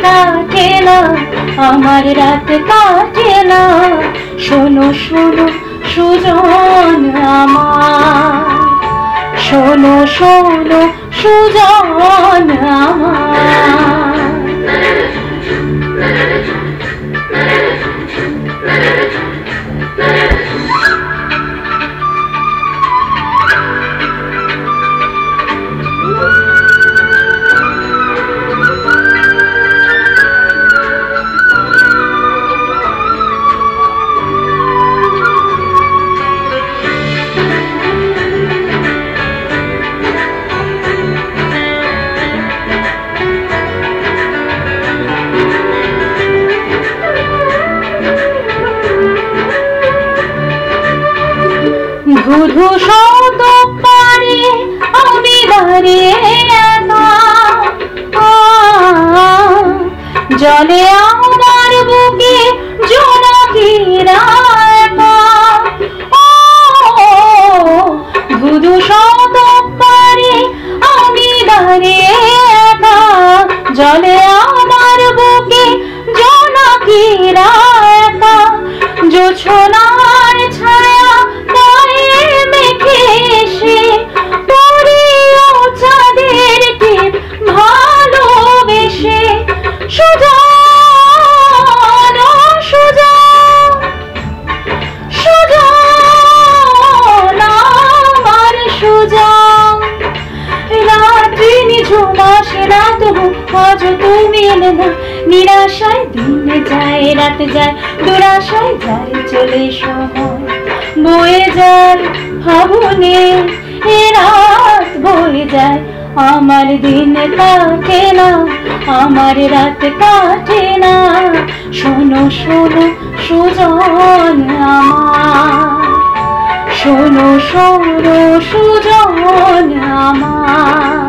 কাটে না আমার রাত কাটে না শোনো শোনো সুজন আমার। শোনো শোনো সুজন আমার। ধুধু শত পারে আ, জলে আমার বুকে জোনাকিরা ধুধু শত পারে একা। জলে আমার বুকে জোনাকিরা একা। আজ তুমি এলে না নিরাশায় দিন যায়, রাত যায়, দুরাশায় যায়, চলে সময় বয়ে যায় ভাবনে, এ রাত বয়ে যায়। আমার দিন কাটে না, আমার রাত কাটে না। শোনো শোনো, সুজন আমার। শোনো শোনো, সুজন আমার।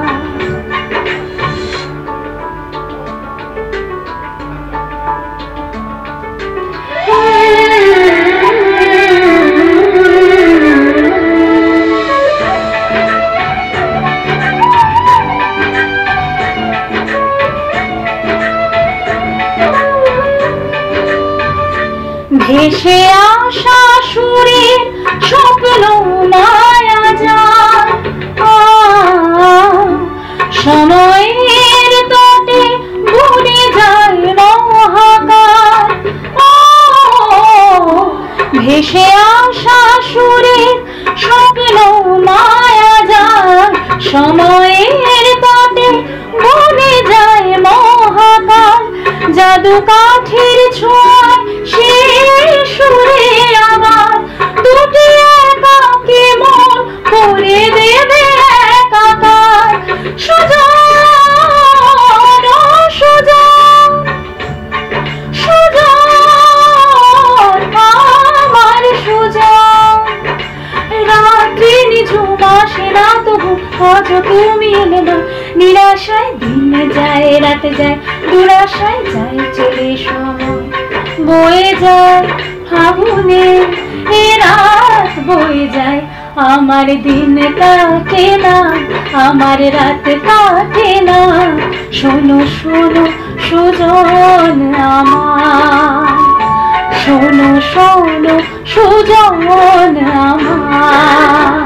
ভেসে আসা সুরের স্বপ্ন মায়া যায়। সময়ের তটে ঘুরে যায় মহাকার ভেসে আসা সুরের স্বপ্ন মায়া যায়। সময়ের তটে ঘুরে যায় মহাকার জাদু কাঠের ছোঁয়া তুমি নিরাশায় দিন যায় রাত যায় দুরাশায় যায় চলে সময় বয়ে যায় ফাগুনে, এ রাত বয়ে যায়। আমার দিন কাটে না, আমার রাত কাটে না। শোনো শোনো, সুজন আমার। শোনো শোনো, সুজন আমার।